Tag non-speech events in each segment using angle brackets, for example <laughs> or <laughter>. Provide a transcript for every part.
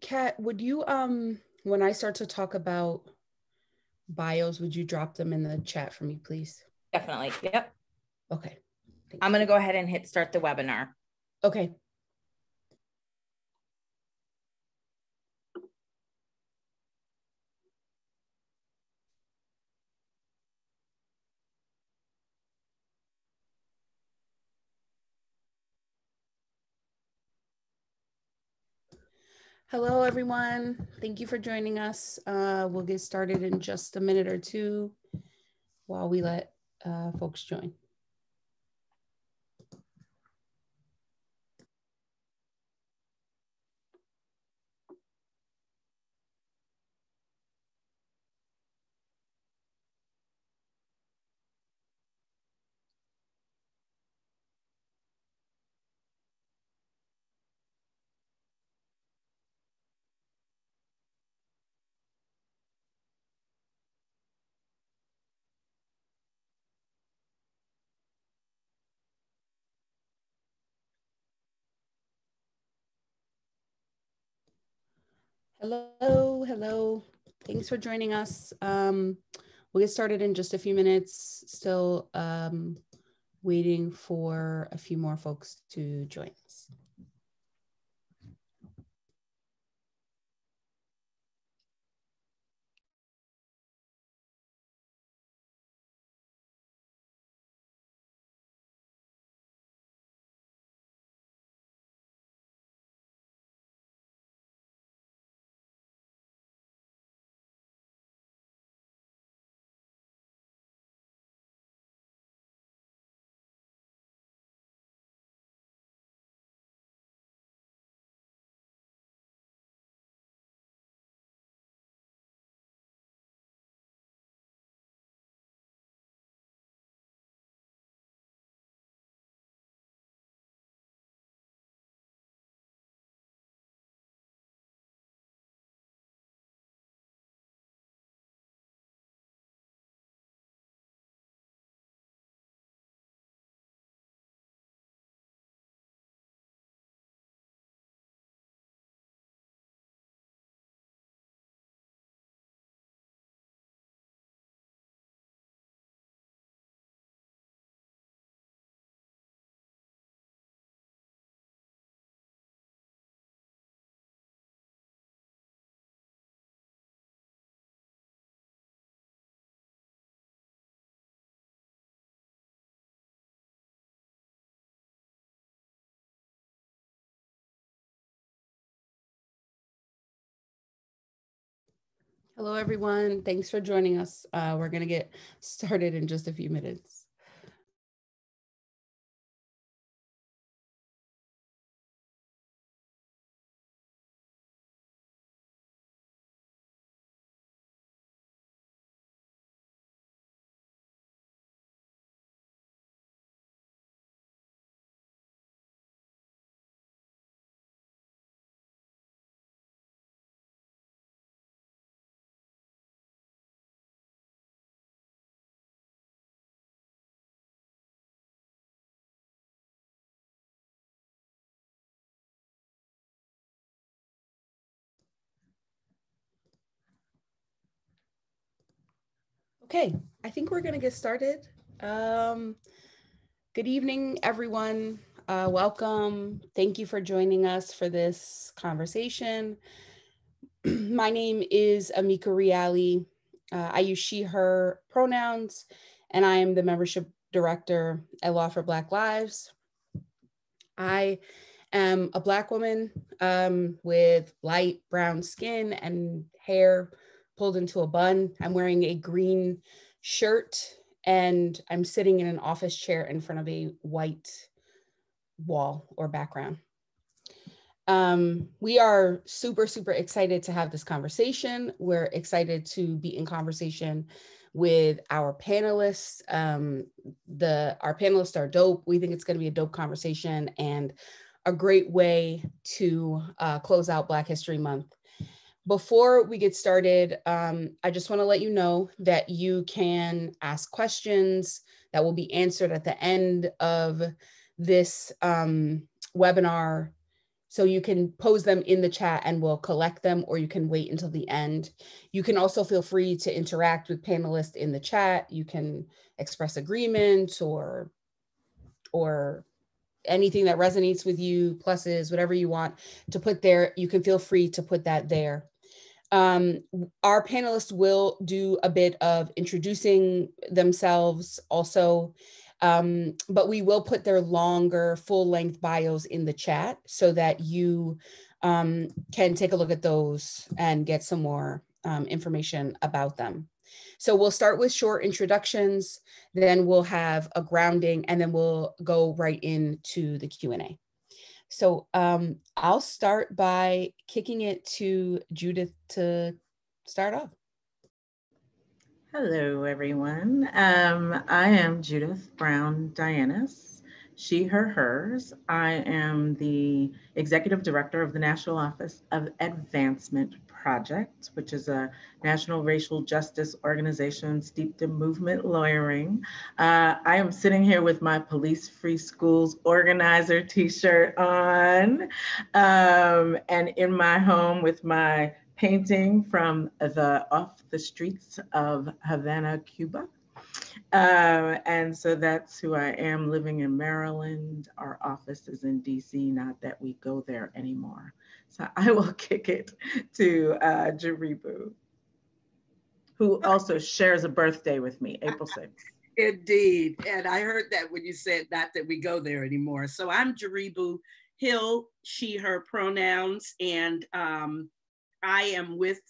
Kat, would you um when I start to talk about bios, would you drop them in the chat for me, please? Definitely. Yep. Okay. I'm going to go ahead and hit start the webinar. Okay. Hello, everyone. Thank you for joining us. Uh, we'll get started in just a minute or two while we let uh, folks join. Hello, hello. Thanks for joining us. Um, we'll get started in just a few minutes. Still um, waiting for a few more folks to join us. Hello, everyone. Thanks for joining us. Uh, we're going to get started in just a few minutes. Okay, I think we're going to get started. Um, good evening, everyone. Uh, welcome. Thank you for joining us for this conversation. <clears throat> My name is Amika Riali. Uh, I use she, her pronouns, and I am the membership director at Law for Black Lives. I am a Black woman um, with light brown skin and hair pulled into a bun. I'm wearing a green shirt and I'm sitting in an office chair in front of a white wall or background. Um, we are super, super excited to have this conversation. We're excited to be in conversation with our panelists. Um, the our panelists are dope. We think it's going to be a dope conversation and a great way to uh, close out Black History Month. Before we get started, um, I just want to let you know that you can ask questions that will be answered at the end of this um, webinar So you can pose them in the chat and we'll collect them, or you can wait until the end. You can also feel free to interact with panelists in the chat. You can express agreement or, or anything that resonates with you, pluses, whatever you want to put there, you can feel free to put that there. Um, our panelists will do a bit of introducing themselves also um, but we will put their longer full length bios in the chat so that you um, can take a look at those and get some more um, information about them. So we'll start with short introductions, then we'll have a grounding, and then we'll go right into the Q&A. So um, I'll start by kicking it to Judith to start off. Hello, everyone. Um, I am Judith Browne Dianis, she, her, hers. I am the Executive Director of the National Office of Advancement Project, which is a national racial justice organization steeped in movement lawyering. Uh, I am sitting here with my Police Free Schools organizer t-shirt on um, and in my home with my painting from the off the streets of Havana, Cuba. Uh, and so that's who I am living in Maryland. Our office is in DC, not that we go there anymore. So <laughs> I will kick it to uh, Jaribu, who also shares a birthday with me, April <laughs> 6th. Indeed. And I heard that when you said not that we go there anymore. So I'm Jaribu Hill, she, her pronouns, and um, I am with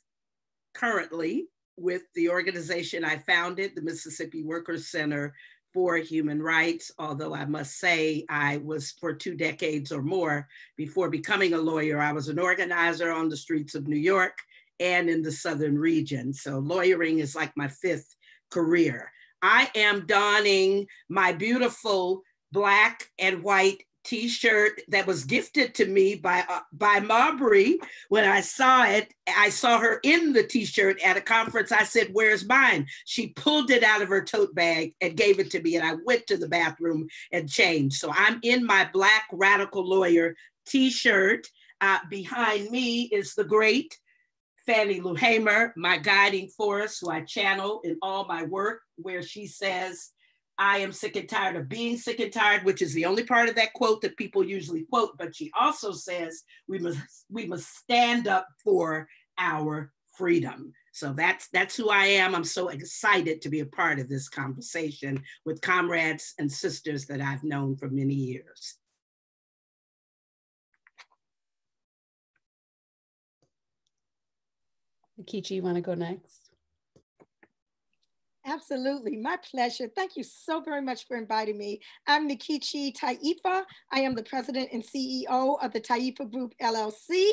currently with the organization I founded, the Mississippi Workers Center for Human Rights, although I must say I was for two decades or more before becoming a lawyer, I was an organizer on the streets of New York and in the Southern region. So lawyering is like my fifth career. I am donning my beautiful black and white T-shirt that was gifted to me by uh, by Marbre. When I saw it, I saw her in the T-shirt at a conference. I said, "Where's mine?" She pulled it out of her tote bag and gave it to me, and I went to the bathroom and changed. So I'm in my black radical lawyer T-shirt. Uh, behind me is the great Fannie Lou Hamer, my guiding force, who I channel in all my work, where she says I am sick and tired of being sick and tired, which is the only part of that quote that people usually quote. But she also says we must we must stand up for our freedom. So that's that's who I am. I'm so excited to be a part of this conversation with comrades and sisters that I've known for many years. Kichi, you want to go next? Absolutely, my pleasure. Thank you so very much for inviting me. I'm Nkechi Taifa. I am the president and CEO of the Taifa Group LLC,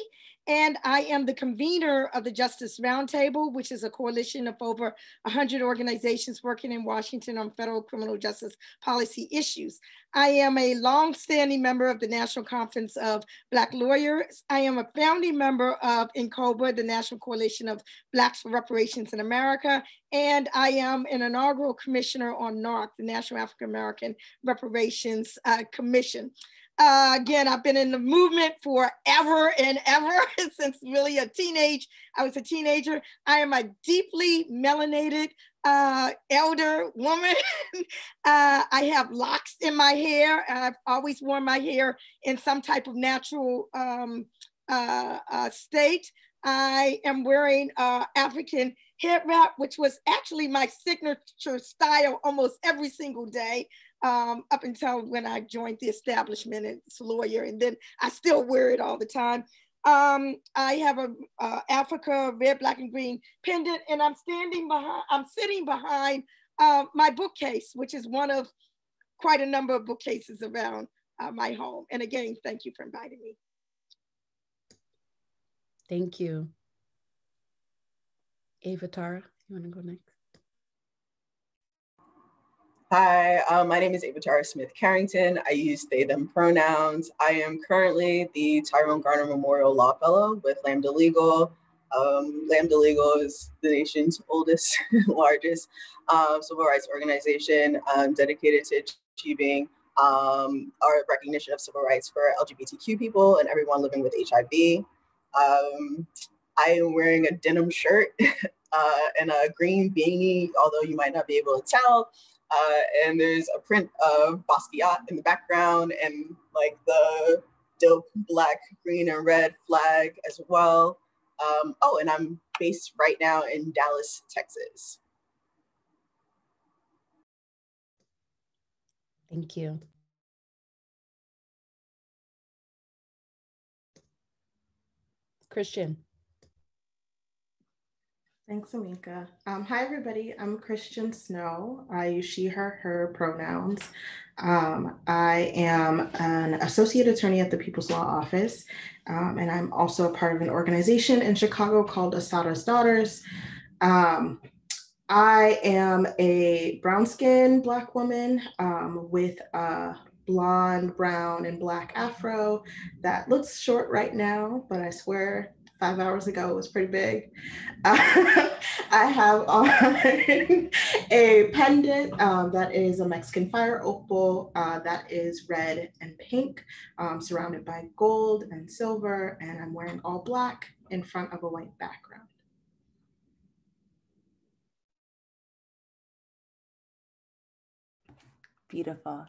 and I am the convener of the Justice Roundtable, which is a coalition of over 100 organizations working in Washington on federal criminal justice policy issues. I am a long-standing member of the National Conference of Black Lawyers. I am a founding member of N'COBRA, the National Coalition of Blacks for Reparations in America, and I am an inaugural commissioner on NAARC, the National African American Reparations uh, Commission. Uh, again, I've been in the movement forever and ever <laughs> since really a teenage. I was a teenager. I am a deeply melanated uh, elder woman. <laughs> uh, I have locks in my hair. I've always worn my hair in some type of natural um, uh, uh, state. I am wearing uh, African head wrap, which was actually my signature style almost every single day um, up until when I joined the establishment as a lawyer, and then I still wear it all the time. Um, I have a uh, Africa red, black, and green pendant, and I'm standing behind. I'm sitting behind uh, my bookcase, which is one of quite a number of bookcases around uh, my home. And again, thank you for inviting me. Thank you. Avatara, you want to go next? Hi, um, my name is Avatara Smith Carrington. I use they, them pronouns. I am currently the Tyrone Garner Memorial Law Fellow with Lambda Legal. Um, Lambda Legal is the nation's oldest, <laughs> largest um, civil rights organization um, dedicated to achieving um, our recognition of civil rights for LGBTQ people and everyone living with HIV. Um, I am wearing a denim shirt <laughs> uh, and a green beanie, although you might not be able to tell. Uh, and there's a print of Basquiat in the background and like the dope black, green, and red flag as well. Um, oh, and I'm based right now in Dallas, Texas. Thank you. Christian. Thanks, Amika. Um, hi, everybody. I'm Christian Snow. I use she, her, her pronouns. Um, I am an associate attorney at the People's Law Office, um, and I'm also a part of an organization in Chicago called Assata's Daughters. Um, I am a brown skinned Black woman um, with a blonde, brown, and black afro that looks short right now, but I swear five hours ago was pretty big. Uh, <laughs> I have on <laughs> a pendant um, that is a Mexican fire opal uh, that is red and pink, um, surrounded by gold and silver, and I'm wearing all black in front of a white background. Beautiful.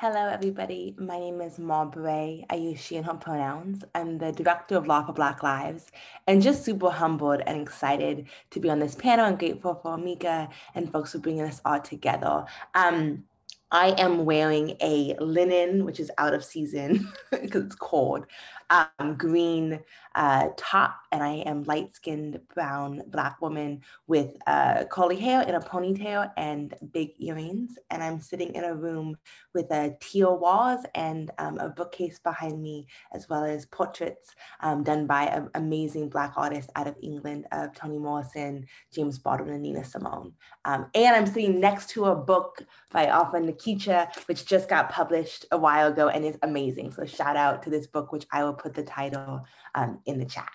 Hello, everybody. My name is Marbre. I use she and her pronouns. I'm the director of Law for Black Lives and just super humbled and excited to be on this panel and grateful for Amika and folks for bringing us all together. Um, I am wearing a linen, which is out of season <laughs> because it's cold, um, green uh, top, and I am light skinned brown black woman with uh, curly hair in a ponytail and big earrings. And I'm sitting in a room with a teal walls and um, a bookcase behind me, as well as portraits um, done by an amazing black artist out of England of Toni Morrison, James Baldwin, and Nina Simone. Um, and I'm sitting next to a book by Alpha Nikitcha, which just got published a while ago and is amazing. So shout out to this book, which I will put the title um, in the chat.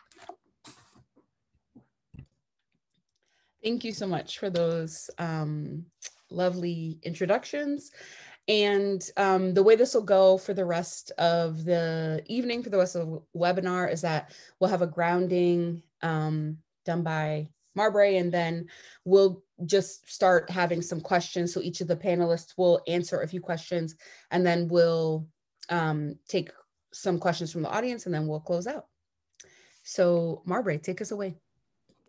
Thank you so much for those um, lovely introductions. And um, the way this will go for the rest of the evening, for the rest of the webinar, is that we'll have a grounding um, done by Marbre, and then we'll just start having some questions. So each of the panelists will answer a few questions, and then we'll um, take some questions from the audience, and then we'll close out. So Marbre, take us away.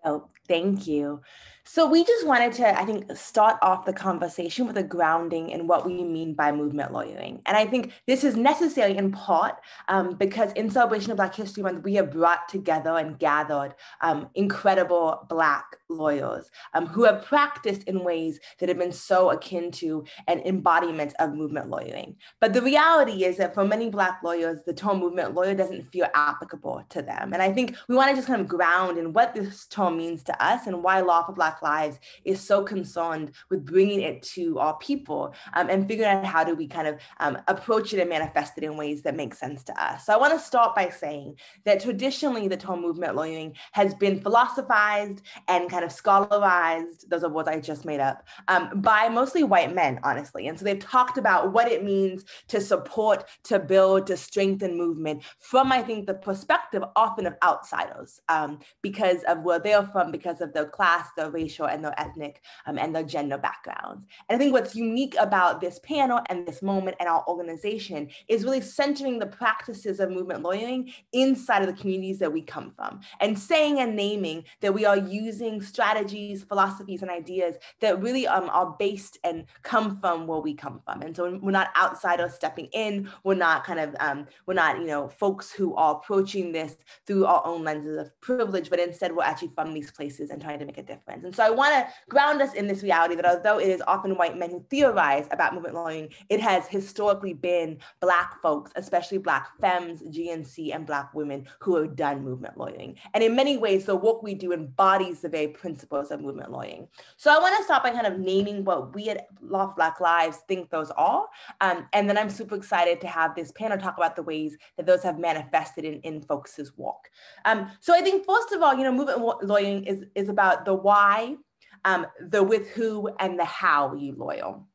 Oh, thank you. So we just wanted to, I think, start off the conversation with a grounding in what we mean by movement lawyering. And I think this is necessary in part um, because in celebration of Black History Month, we have brought together and gathered um, incredible Black lawyers um, who have practiced in ways that have been so akin to an embodiment of movement lawyering. But the reality is that for many Black lawyers, the term movement lawyer doesn't feel applicable to them. And I think we want to just kind of ground in what this term means to us and why Law for Black Black Lives is so concerned with bringing it to our people um, and figuring out how do we kind of um, approach it and manifest it in ways that make sense to us. So I want to start by saying that traditionally the term movement lawyering has been philosophized and kind of scholarized, those are words I just made up, um, by mostly white men, honestly. And so they've talked about what it means to support, to build, to strengthen movement from, I think, the perspective often of outsiders um, because of where they're from, because of their class, their race, racial and their ethnic um, and their gender backgrounds. And I think what's unique about this panel and this moment and our organization is really centering the practices of movement lawyering inside of the communities that we come from and saying and naming that we are using strategies, philosophies, and ideas that really um, are based and come from where we come from. And so we're not outsiders stepping in. We're not kind of, um, we're not, you know, folks who are approaching this through our own lenses of privilege, but instead we're actually from these places and trying to make a difference. And so I want to ground us in this reality that although it is often white men who theorize about movement lawyering, it has historically been Black folks, especially Black femmes, GNC, and Black women who have done movement lawyering. And in many ways, the work we do embodies the very principles of movement lawyering. So I want to start by kind of naming what we at Law Black Lives think those are. Um, and then I'm super excited to have this panel talk about the ways that those have manifested in, in folks' work. Um, so I think first of all, you know, movement lawyering is, is about the why, um, the with who and the how you loyal.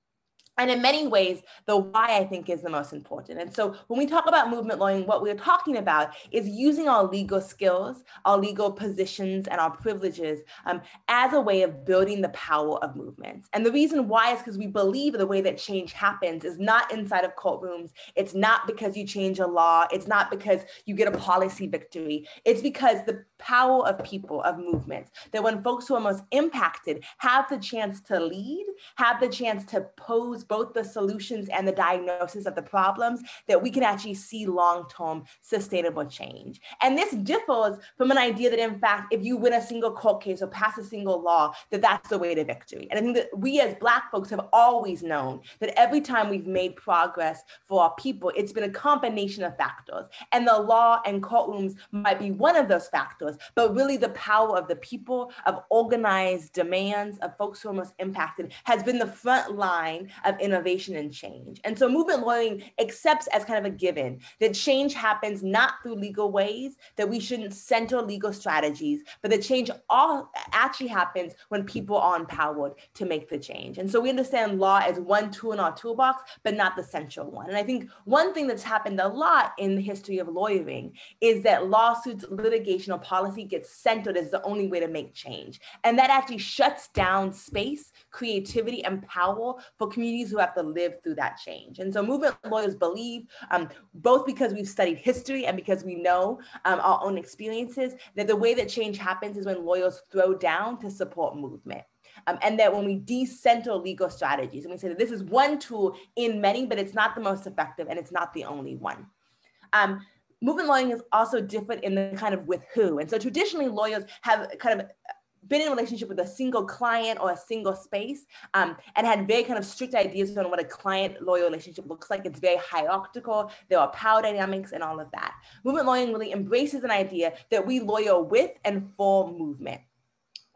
And in many ways, the why I think is the most important. And so when we talk about movement lawyering, what we're talking about is using our legal skills, our legal positions, and our privileges um, as a way of building the power of movements. And the reason why is because we believe the way that change happens is not inside of courtrooms. It's not because you change a law. It's not because you get a policy victory. It's because the power of people, of movements, that when folks who are most impacted have the chance to lead, have the chance to pose both the solutions and the diagnosis of the problems, that we can actually see long-term sustainable change. And this differs from an idea that in fact, if you win a single court case or pass a single law, that that's the way to victory. And I think that we as Black folks have always known that every time we've made progress for our people, it's been a combination of factors. And the law and courtrooms might be one of those factors, but really the power of the people, of organized demands, of folks who are most impacted has been the front line of innovation and change. And so movement lawyering accepts as kind of a given that change happens not through legal ways, that we shouldn't center legal strategies, but that change all actually happens when people are empowered to make the change. And so we understand law as one tool in our toolbox, but not the central one. And I think one thing that's happened a lot in the history of lawyering is that lawsuits, litigation, or policy gets centered as the only way to make change. And that actually shuts down space, creativity, and power for communities who have to live through that change. And so movement lawyers believe, um, both because we've studied history and because we know um, our own experiences, that the way that change happens is when lawyers throw down to support movement. Um, and that when we decenter legal strategies, and we say that this is one tool in many, but it's not the most effective and it's not the only one. Um, movement lawyering is also different in the kind of with who. And so traditionally lawyers have kind of been in a relationship with a single client or a single space um, and had very kind of strict ideas on what a client lawyer relationship looks like. It's very hierarchical. There are power dynamics and all of that. Movement lawyering really embraces an idea that we lawyer with and for movement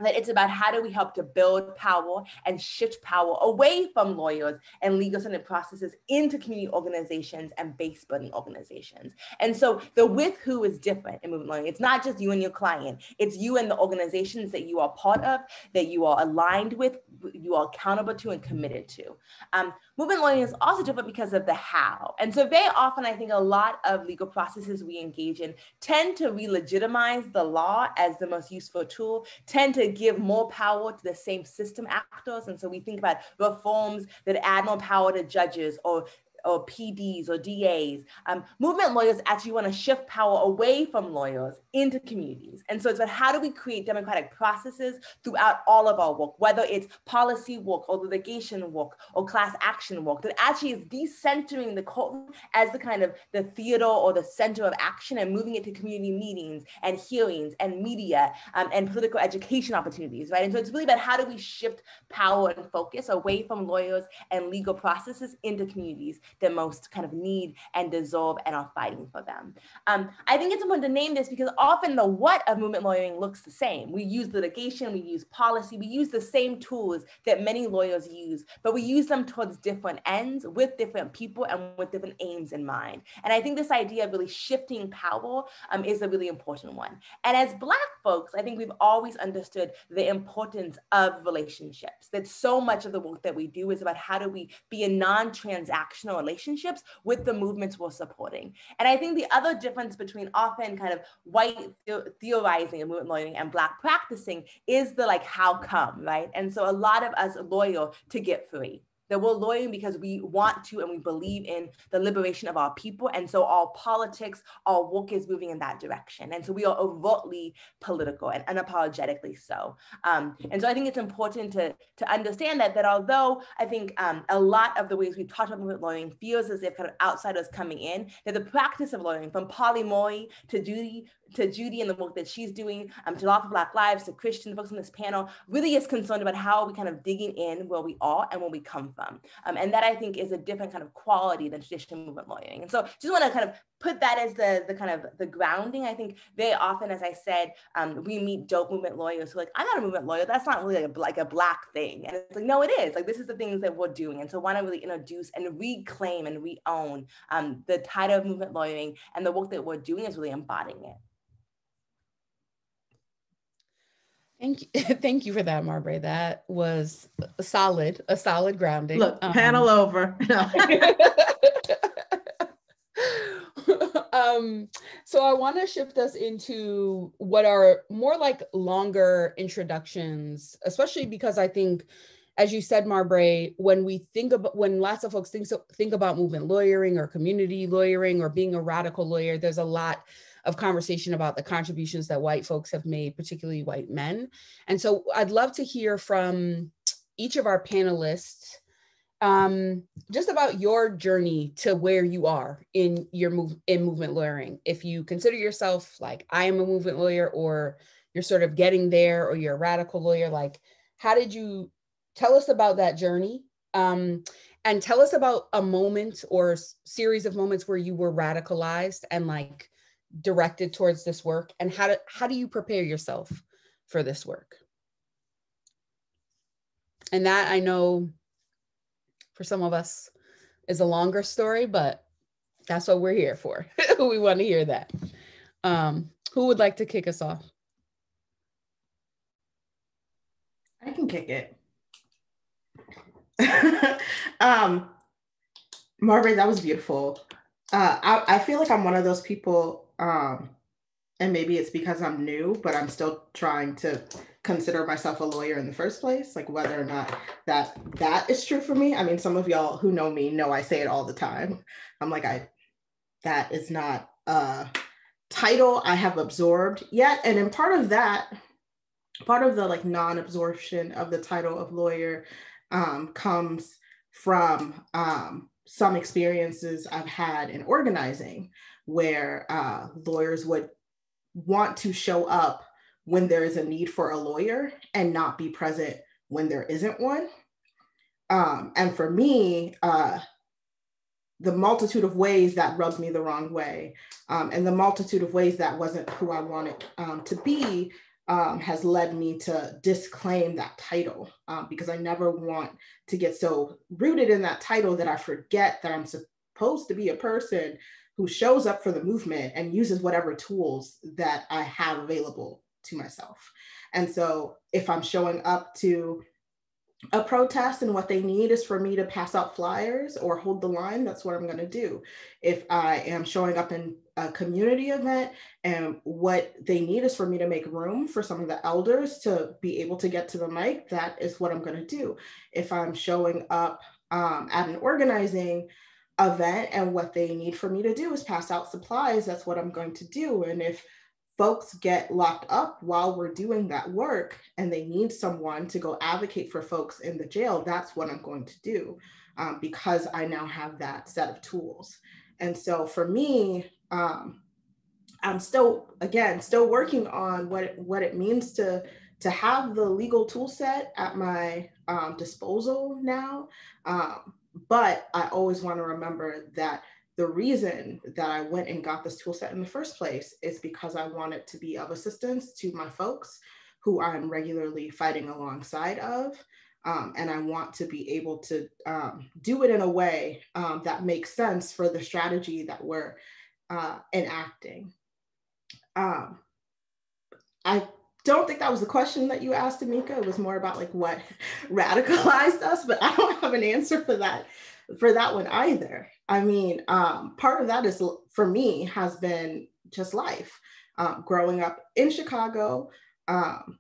that it's about how do we help to build power and shift power away from lawyers and legal centered processes into community organizations and base building organizations. And so the with who is different in movement lawyering. It's not just you and your client, it's you and the organizations that you are part of, that you are aligned with, you are accountable to and committed to. Um, movement lawyering is also different because of the how. And so very often I think a lot of legal processes we engage in tend to re-legitimize the law as the most useful tool, tend to give more power to the same system actors. And so we think about reforms that add more power to judges or or PDs or DAs. Um, movement lawyers actually want to shift power away from lawyers into communities. And so it's about how do we create democratic processes throughout all of our work, whether it's policy work or litigation work or class action work, that actually is decentering the court as the kind of the theater or the center of action and moving it to community meetings and hearings and media um, and political education opportunities, right? And so it's really about how do we shift power and focus away from lawyers and legal processes into communities that most kind of need and deserve and are fighting for them. Um, I think it's important to name this because often the what of movement lawyering looks the same. We use litigation, we use policy, we use the same tools that many lawyers use, but we use them towards different ends with different people and with different aims in mind. And I think this idea of really shifting power um, is a really important one. And as Black folks, I think we've always understood the importance of relationships, that so much of the work that we do is about how do we be a non-transactional relationships with the movements we're supporting. And I think the other difference between often kind of white theorizing and movement lawyering and black practicing is the like how come right and so a lot of us loyal to get free that we're lawyering because we want to and we believe in the liberation of our people. And so our politics, our work is moving in that direction. And so we are overtly political and unapologetically so. Um, and so I think it's important to, to understand that, that although I think um, a lot of the ways we've talked about lawyering feels as if kind of outsiders coming in, that the practice of lawyering from Pauli Murray to Judy to Judy and the work that she's doing, um, to Law for Black Lives, to Christian the folks on this panel, really is concerned about how we kind of digging in where we are and where we come from. Um, and that I think is a different kind of quality than traditional movement lawyering. And so just want to kind of put that as the, the kind of the grounding. I think very often, as I said, um, we meet dope movement lawyers who are like, I'm not a movement lawyer. That's not really like a, like a black thing. And it's like, no, it is. Like, this is the things that we're doing. And so want to really introduce and reclaim and re-own um, the title of movement lawyering and the work that we're doing is really embodying it. Thank you. <laughs> Thank you for that, Marbre. That was a solid, a solid grounding. Look, um, panel over. <laughs> <laughs> um, so I want to shift us into what are more like longer introductions, especially because I think, as you said, Marbre, when we think about when lots of folks think so, think about movement lawyering or community lawyering or being a radical lawyer, there's a lot of conversation about the contributions that white folks have made, particularly white men. And so I'd love to hear from each of our panelists um, just about your journey to where you are in your move in movement lawyering. If you consider yourself like I am a movement lawyer, or you're sort of getting there, or you're a radical lawyer, like how did you tell us about that journey? Um, and tell us about a moment or series of moments where you were radicalized and like directed towards this work? And how do, how do you prepare yourself for this work? And that i know for some of us is a longer story but that's what we're here for. <laughs> We want to hear that. Um, who would like to kick us off? I can kick it. <laughs> Um margaret that was beautiful. Uh, I, I feel like i'm one of those people um, and maybe it's because I'm new, but I'm still trying to consider myself a lawyer in the first place, like whether or not that that is true for me. I mean, some of y'all who know me know I say it all the time. I'm like, I that is not a title I have absorbed yet. And in part of that, part of the like non-absorption of the title of lawyer um, comes from um, some experiences I've had in organizing where uh, lawyers would want to show up when there is a need for a lawyer and not be present when there isn't one. Um, and for me, uh, the multitude of ways that rubbed me the wrong way um, and the multitude of ways that wasn't who I wanted um, to be um, has led me to disclaim that title um, because I never want to get so rooted in that title that I forget that I'm supposed to be a person who shows up for the movement and uses whatever tools that I have available to myself. And so if I'm showing up to a protest and what they need is for me to pass out flyers or hold the line, that's what I'm going to do. If I am showing up in a community event and what they need is for me to make room for some of the elders to be able to get to the mic, that is what I'm going to do. If I'm showing up um, at an organizing event and what they need for me to do is pass out supplies. That's what i'm going to do. And if folks get locked up while we're doing that work and they need someone to go advocate for folks in the jail that's what i'm going to do um, because i now have that set of tools. And so for me um, i'm still again still working on what it, what it means to to have the legal tool set at my um, disposal now. Um, but I always want to remember that the reason that I went and got this tool set in the first place is because I wanted to be of assistance to my folks who I'm regularly fighting alongside of. Um, and I want to be able to um, do it in a way um, that makes sense for the strategy that we're uh, enacting. Um, I don't think that was the question that you asked Amika. It was more about like what <laughs> radicalized us, but I don't have an answer for that for that one either. I mean, um, part of that is for me has been just life. Um, growing up in Chicago, um,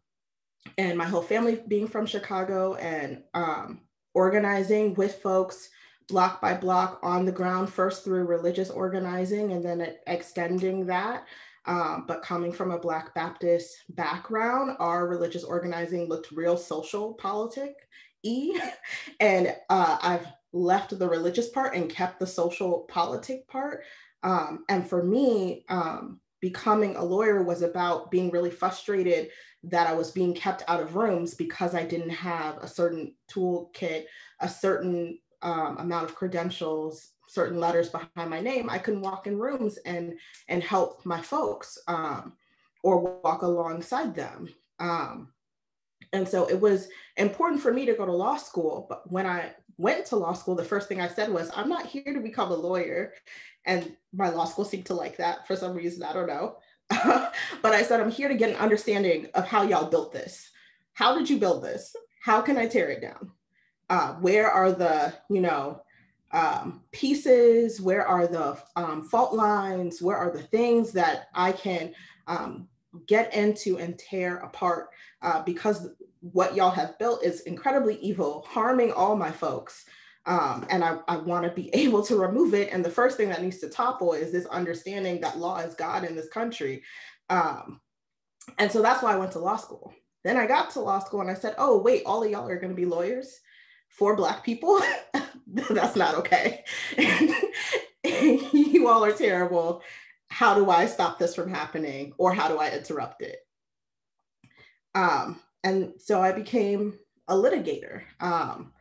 and my whole family being from Chicago, and um, organizing with folks block by block on the ground, first through religious organizing, and then extending that um, but coming from a Black Baptist background, our religious organizing looked real social politic E. <laughs> And uh, I've left the religious part and kept the social politic part. Um, and for me, um, becoming a lawyer was about being really frustrated that I was being kept out of rooms because I didn't have a certain toolkit, a certain um, amount of credentials, certain letters behind my name, I couldn't walk in rooms and and help my folks um, or walk alongside them. Um, and so it was important for me to go to law school. But when I went to law school, the first thing I said was, I'm not here to become a lawyer. And my law school seemed to like that for some reason. I don't know. <laughs> but I said, I'm here to get an understanding of how y'all built this. How did you build this? How can I tear it down? Uh, where are the, you know, um, pieces? Where are the um, fault lines? Where are the things that I can um, get into and tear apart? Uh, because what y'all have built is incredibly evil, harming all my folks. Um, and I, I want to be <laughs> able to remove it. And the first thing that needs to topple is this understanding that law is God in this country. Um, and so that's why I went to law school. Then I got to law school and I said, oh, wait, all of y'all are going to be lawyers for Black people. <laughs> that's not okay. <laughs> you all are terrible. How do I stop this from happening or how do I interrupt it? Um, and so I became a litigator. Um,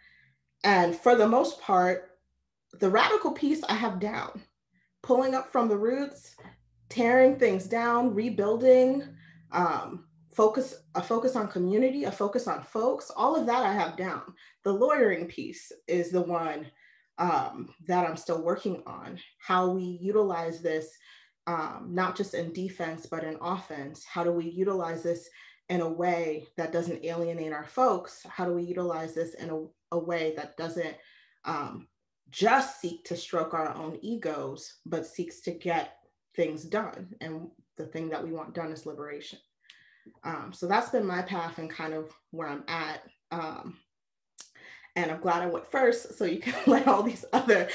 and for the most part, the radical piece I have down, pulling up from the roots, tearing things down, rebuilding, um, focus a focus on community, a focus on folks, all of that I have down. The lawyering piece is the one um, that I'm still working on. How we utilize this, um, not just in defense but in offense. How do we utilize this in a way that doesn't alienate our folks? How do we utilize this in a a way that doesn't um, just seek to stroke our own egos, but seeks to get things done. And the thing that we want done is liberation. Um, so that's been my path and kind of where I'm at. Um, and I'm glad I went first so you can <laughs> let all these other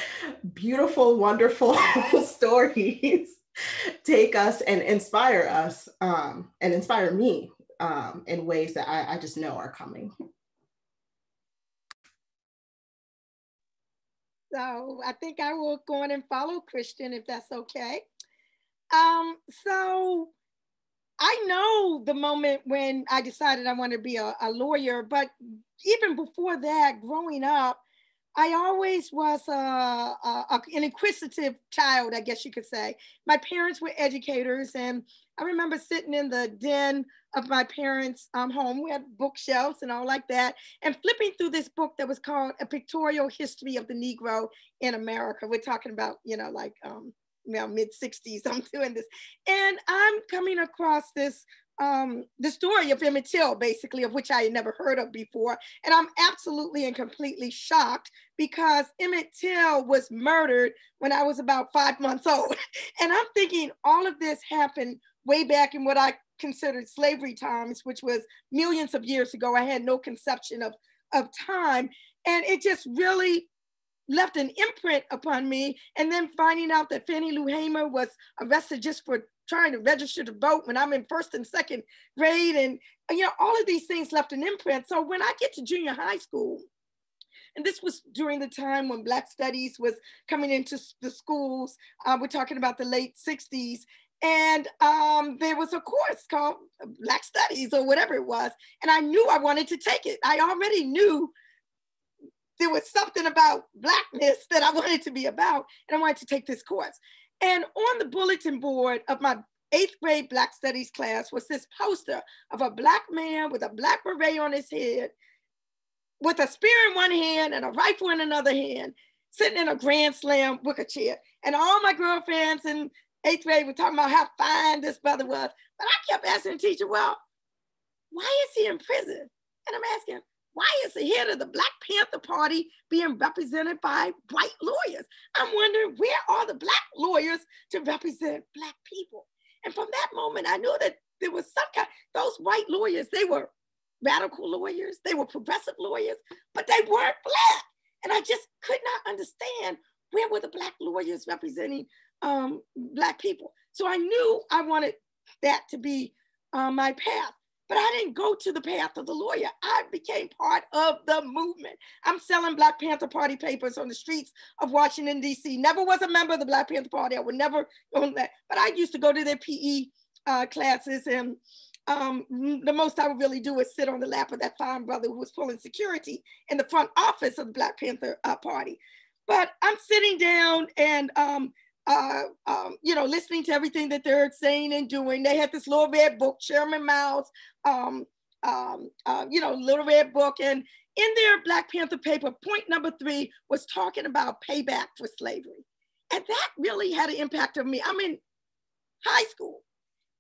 beautiful, wonderful <laughs> stories take us and inspire us um, and inspire me um, in ways that I, I just know are coming. So I think I will go on and follow Christian if that's okay. Um, so I know the moment when I decided I wanted to be a, a lawyer, but even before that, growing up, I always was a, a, an inquisitive child, I guess you could say. My parents were educators, and I remember sitting in the den of my parents' um, home. We had bookshelves and all like that, and flipping through this book that was called A Pictorial History of the Negro in America. We're talking about, you know, like um, know, mid 60s. I'm doing this, and I'm coming across this um, the story of Emmett Till, basically, of which I had never heard of before. And I'm absolutely and completely shocked because Emmett Till was murdered when I was about five months old. <laughs> And I'm thinking all of this happened way back in what I considered slavery times, which was millions of years ago. I had no conception of, of time. And it just really left an imprint upon me. And then finding out that Fannie Lou Hamer was arrested just for trying to register to vote when I'm in first and second grade. And, you know, all of these things left an imprint. So when I get to junior high school, and this was during the time when Black Studies was coming into the schools. Uh, we're talking about the late 60s. And um, there was a course called Black Studies or whatever it was. And I knew I wanted to take it. I already knew there was something about Blackness that I <laughs> wanted to be about. And I wanted to take this course. And on the bulletin board of my eighth grade Black Studies class was this poster of a Black man with a Black beret on his head, with a spear in one hand and a rifle in another hand, sitting in a Grand Slam wicker chair. And all my girlfriends in eighth grade were talking about how fine this brother was. But I kept asking the teacher, well, why is he in prison? And I'm asking, why is the head of the Black Panther Party being represented by white lawyers? I'm wondering where are the Black lawyers to represent Black people? And from that moment, I knew that there was some kind, those white lawyers, they were radical lawyers, they were progressive lawyers, but they weren't Black. And I just could not understand where were the Black lawyers representing um, Black people. So I knew I wanted that to be uh, my path. But I didn't go to the path of the lawyer. I became part of the movement. I'm selling Black Panther Party papers on the streets of Washington, D.C. Never was a member of the Black Panther Party. I would never own that. But I used to go to their PE uh, classes and um, the most I would really do is sit on the lap of that fine brother who was pulling security in the front office of the Black Panther uh, Party. But I'm sitting down and um, uh, um, you know, listening to everything that they're saying and doing. They had this little red book, Chairman Mao's, um, um, uh, you know, little red book. And in their Black Panther paper, point number three was talking about payback for slavery. And that really had an impact on me. I'm in high school.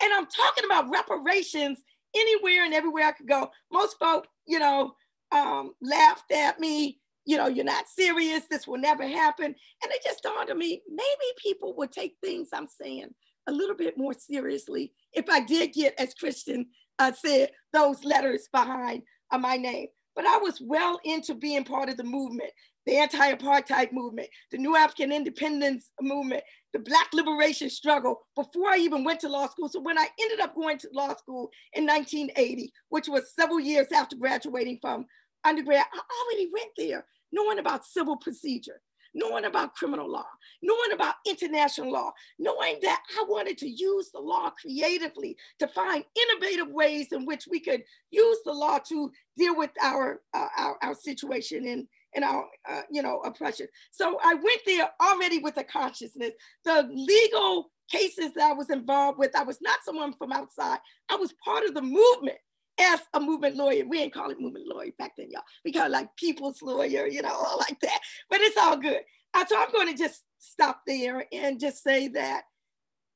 And I'm talking about reparations anywhere and everywhere I could go. Most folk, you know, um, laughed at me. You know, you're not serious. This will never happen. And it just dawned on me, maybe people would take things I'm saying a little bit more seriously if I did get, as Christian uh, said, those letters behind uh, my name. But I was well into being part of the movement, the anti-apartheid movement, the New African Independence movement, the Black liberation struggle before I even went to law school. So when I ended up going to law school in 1980, which was several years after graduating from undergrad, I already went there knowing about civil procedure, knowing about criminal law, knowing about international law, knowing that I wanted to use the law creatively to find innovative ways in which we could use the law to deal with our, uh, our, our situation in, and our, uh, you know, oppression. So I went there already with a consciousness. The legal cases that I was involved with, I was not someone from outside. I was part of the movement as a movement lawyer. We ain't call it movement lawyer back then, y'all. We call it like people's lawyer, you know, <laughs> all like that. But it's all good. Uh, so I'm going to just stop there and just say that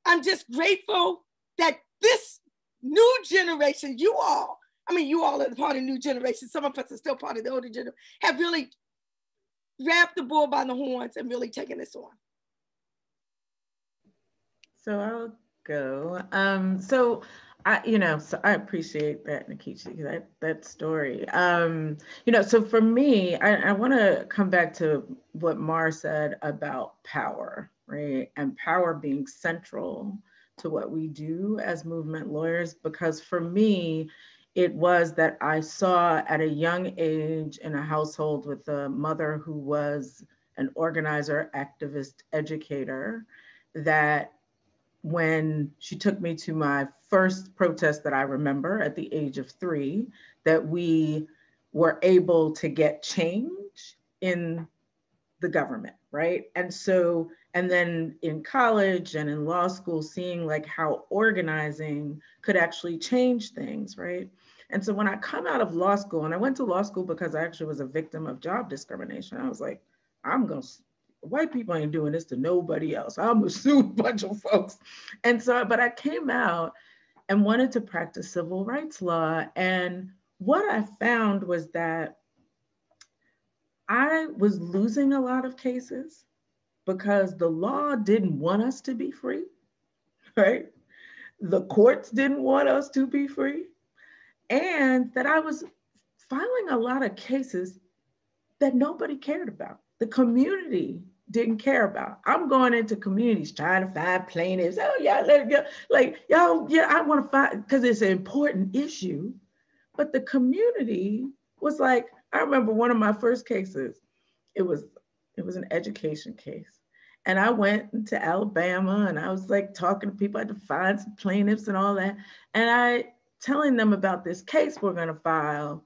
I'm just grateful that this new generation, you all, I mean, you all are part of the new generation. Some of us are still part of the older generation, have really grabbed the bull by the horns and really taken this on. So I'll go. Um, so I, you know, so I appreciate that, Nkechi, that that story. Um, you know, so for me, I, I want to come back to what Mar said about power, right? And power being central to what we do as movement lawyers, because for me, it was that I saw at a young age in a household with a mother who was an organizer, activist, educator, that when she took me to my first protest that I remember at the age of three, that we were able to get change in the government, right? And so, and then in college and in law school, seeing like how organizing could actually change things, right? And so when I come out of law school, and I went to law school because I actually was a victim of job discrimination, I was like, I'm gonna white people ain't doing this to nobody else. I'm gonna <laughs> sue a bunch of folks. And so, but I came out and wanted to practice civil rights law. And what I found was that I was losing a lot of cases because the law didn't want us to be free, <laughs> right? The courts didn't want us to be free. And that I was filing a lot of cases that nobody cared about. The community didn't care about. I'm going into communities trying to find plaintiffs. Oh yeah, let it go. Like y'all, yeah, I want to find because it's an important issue. But the community was like, I remember one of my first cases. It was it was an education case. And I went to Alabama and I was like talking to people. I had to find some plaintiffs and all that. And I telling them about this case we're going to file.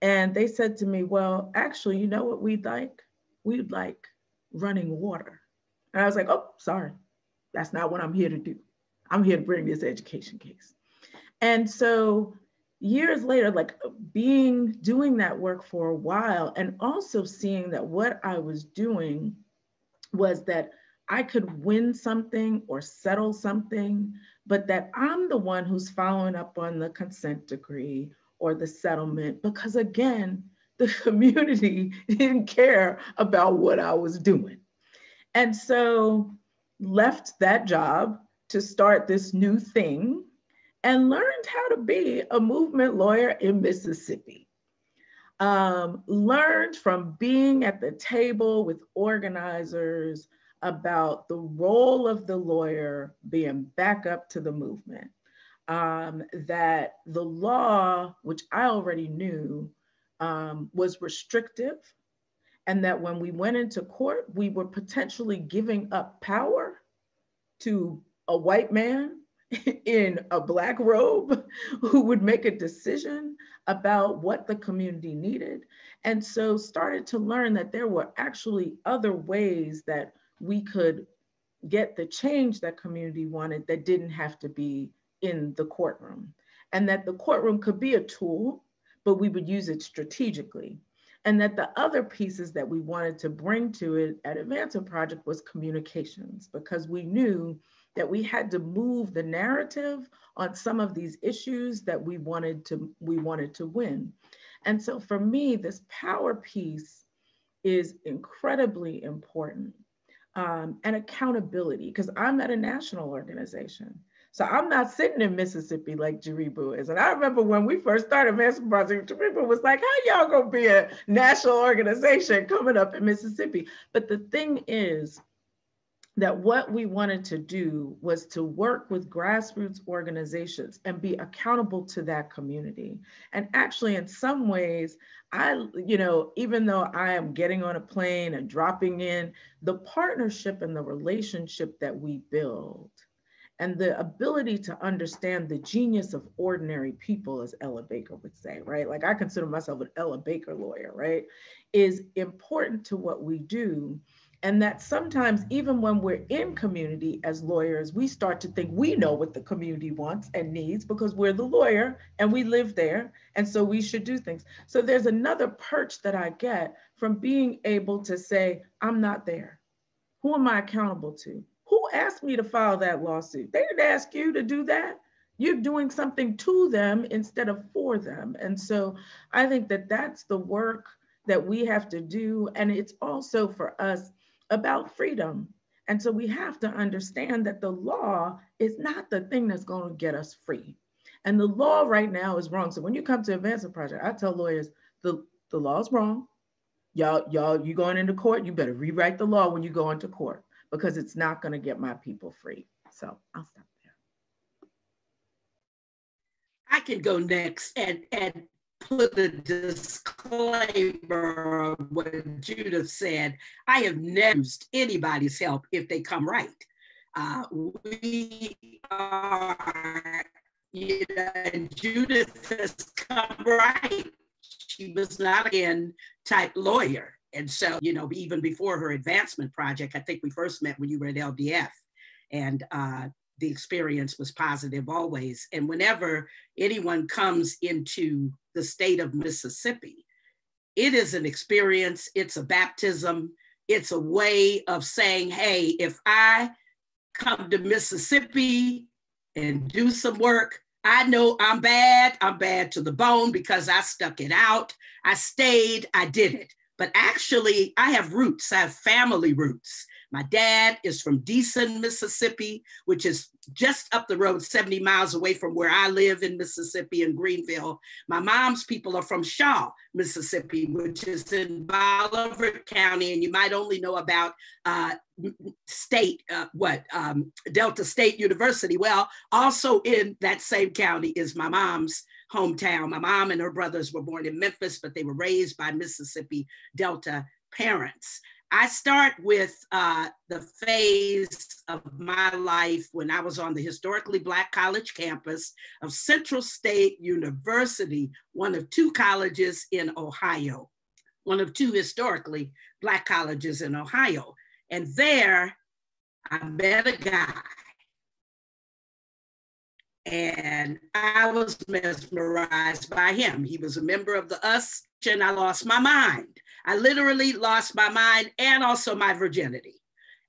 And they said to me, Well, actually, you know what we'd like? We'd like running water. And I was like, oh, sorry, that's not what I'm here to do. I'm here to bring this education case. And so years later, like being doing that work for a while and also seeing that what I was doing was that I could win something or settle something, but that I'm the one who's following up on the consent decree or the settlement because again, the <laughs> community didn't care about what I was doing. And so left that job to start this new thing and learned how to be a movement lawyer in Mississippi. Um, learned from being at the table with organizers about the role of the lawyer being back up to the movement. Um, that the law, which I already knew, um, was restrictive, and that when we went into court, we were potentially giving up power to a white man <laughs> in a black robe <laughs> who would make a decision about what the community needed. And so started to learn that there were actually other ways that we could get the change that community wanted that didn't have to be in the courtroom. And that the courtroom could be a tool but we would use it strategically. And that the other pieces that we wanted to bring to it at Advancement Project was communications, because we knew that we had to move the narrative on some of these issues that we wanted to we wanted to win. And so for me, this power piece is incredibly important. Um, and accountability, because I'm at a national organization. So I'm not sitting in Mississippi like Jaribu is. And I remember when we first started Master Project, Jaribu was like, how y'all gonna be a national organization coming up in Mississippi? But the thing is, that what we wanted to do was to work with grassroots organizations and be accountable to that community. And actually, in some ways, I, you know, even though I am getting on a plane and dropping in, the partnership and the relationship that we build and the ability to understand the genius of ordinary people, as Ella Baker would say, right? Like I consider myself an Ella Baker lawyer, right? Is important to what we do and that sometimes, even when we're in community as lawyers, we start to think we know what the community wants and needs because we're the lawyer and we live there. And so we should do things. So there's another perch that I get from being able to say, I'm not there. Who am I accountable to? Who asked me to file that lawsuit? They didn't ask you to do that. You're doing something to them instead of for them. And so I think that that's the work that we have to do. And it's also for us about freedom. And so we have to understand that the law is not the thing that's going to get us free. And the law right now is wrong. So when you come to Advancement Project, I tell lawyers the, the law is wrong. Y'all, y'all, you going into court, you better rewrite the law when you go into court because it's not going to get my people free. So I'll stop there. I can go next and and put a disclaimer of what Judith said. I have never used anybody's help if they come right. Uh, we are, you know, and Judith has come right. She was not an type lawyer. And so, you know, even before her advancement project, I think we first met when you were at LDF. And uh, the experience was positive always. And whenever anyone comes into the state of Mississippi, it is an experience, it's a baptism, it's a way of saying, hey, if I come to Mississippi and do some work, I know I'm bad. I'm bad to the bone because I stuck it out. I stayed, I did it. But actually, I have roots, I have family roots. My dad is from Deason, Mississippi, which is just up the road, 70 miles away from where I live in Mississippi in Greenville. My mom's people are from Shaw, Mississippi, which is in Bolivar County. And you might only know about uh, state, uh, what, um, Delta State University. Well, also in that same county is my mom's hometown. My mom and her brothers were born in Memphis, but they were raised by Mississippi Delta parents. I start with uh, the phase of my life when I was on the historically Black college campus of Central State University, one of two colleges in Ohio, one of two historically Black colleges in Ohio. And there I met a guy. And I was mesmerized by him. He was a member of the US, and I lost my mind. I literally lost my mind and also my virginity.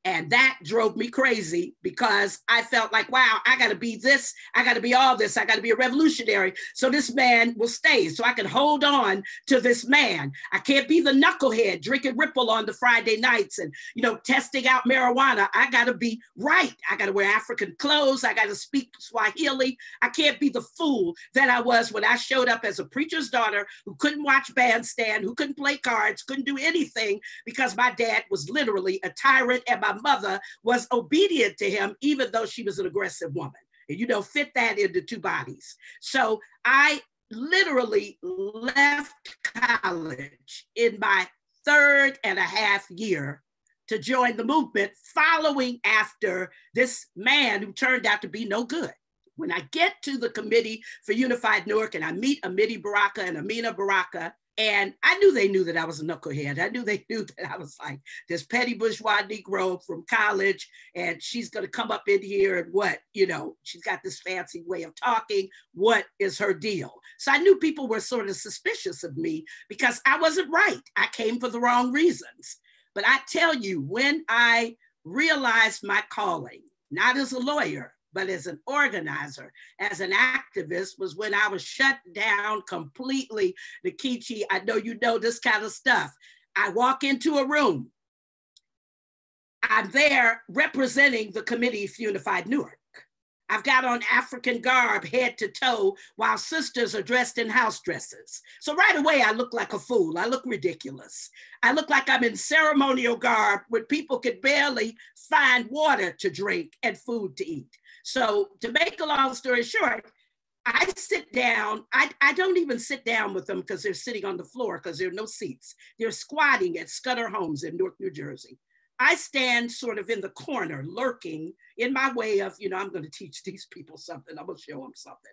And that drove me crazy because I felt like, wow, I got to be this. I got to be all this. I got to be a revolutionary. So this man will stay. So I can hold on to this man. I can't be the knucklehead drinking Ripple on the Friday nights and, you know, testing out marijuana. I got to be right. I got to wear African clothes. I got to speak Swahili. I can't be the fool that I was when I showed up as a preacher's daughter who couldn't watch bandstand, who couldn't play cards, couldn't do anything because my dad was literally a tyrant and my my mother was obedient to him, even though she was an aggressive woman. And you know, fit that into two bodies. So I literally left college in my third and a half year to join the movement, following after this man who turned out to be no good. When I get to the Committee for Unified Newark and I meet Amiri Baraka and Amina Baraka, and I knew they knew that I was a knucklehead. I knew they <laughs> knew that I was like this petty bourgeois Negro from college, and she's going to come up in here and what, you know, she's got this fancy way of talking. What is her deal? So I knew people were sort of suspicious of me because I wasn't right. I came for the wrong reasons. But I tell you, when I realized my calling, not as a lawyer, but as an organizer, as an activist, was when I was shut down completely. Nkechi, I know you know this kind of stuff. I walk into a room. I'm there representing the Committee for Unified Newark. I've got on African garb head to toe while sisters are dressed in house dresses. So right away, I look like a fool. I look ridiculous. I look like I'm in ceremonial garb where people could barely find water to drink and food to eat. So to make a long story short, I sit down. I, I don't even sit down with them because they're sitting on the floor because there are no seats. They're squatting at Scudder Homes in Newark, New Jersey. I stand sort of in the corner, lurking in my way of, you know, I'm going to teach these people something. I'm going to show them something.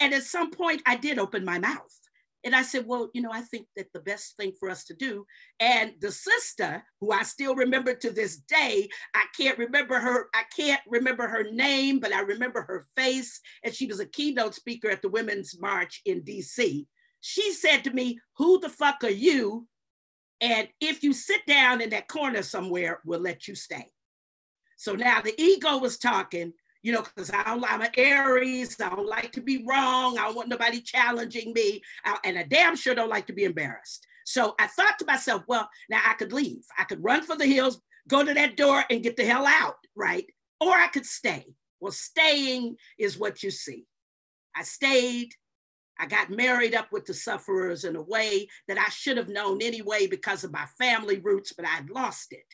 And at some point, I did open my mouth. And I said, well, you know, I think that the best thing for us to do. And the sister, who I still remember to this day, I can't remember her, I can't remember her name, but I remember her face. And she was a keynote speaker at the Women's March in DC. She said to me, Who the fuck are you and if you sit down in that corner somewhere, we'll let you stay. So now the ego was talking, you know, because I don't, I'm an Aries, I don't like to be wrong, I don't want nobody challenging me, and I damn sure don't like to be embarrassed. So I thought to myself, well, now I could leave. I could run for the hills, go to that door and get the hell out, right? Or I could stay. Well, staying is what you see. I stayed, I got married up with the sufferers in a way that I should have known anyway because of my family roots, but I'd lost it.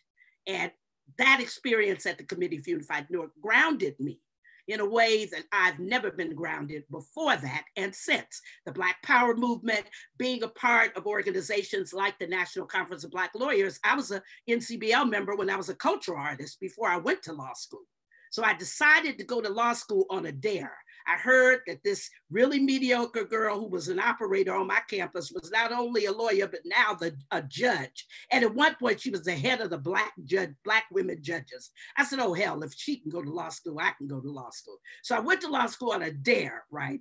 And that experience at the Committee for Unified Newark grounded me in a way that I've never been grounded before that and since. The Black Power movement, being a part of organizations like the National Conference of Black Lawyers, I was a NCBL member when I was a cultural artist before I went to law school. So I decided to go to law school on a dare. I heard that this really mediocre girl who was an operator on my campus was not only a lawyer, but now the, a judge. And at one point, she was the head of the black judge, black women judges. I said, oh, hell, if she can go to law school, I can go to law school. So I went to law school on a dare, right?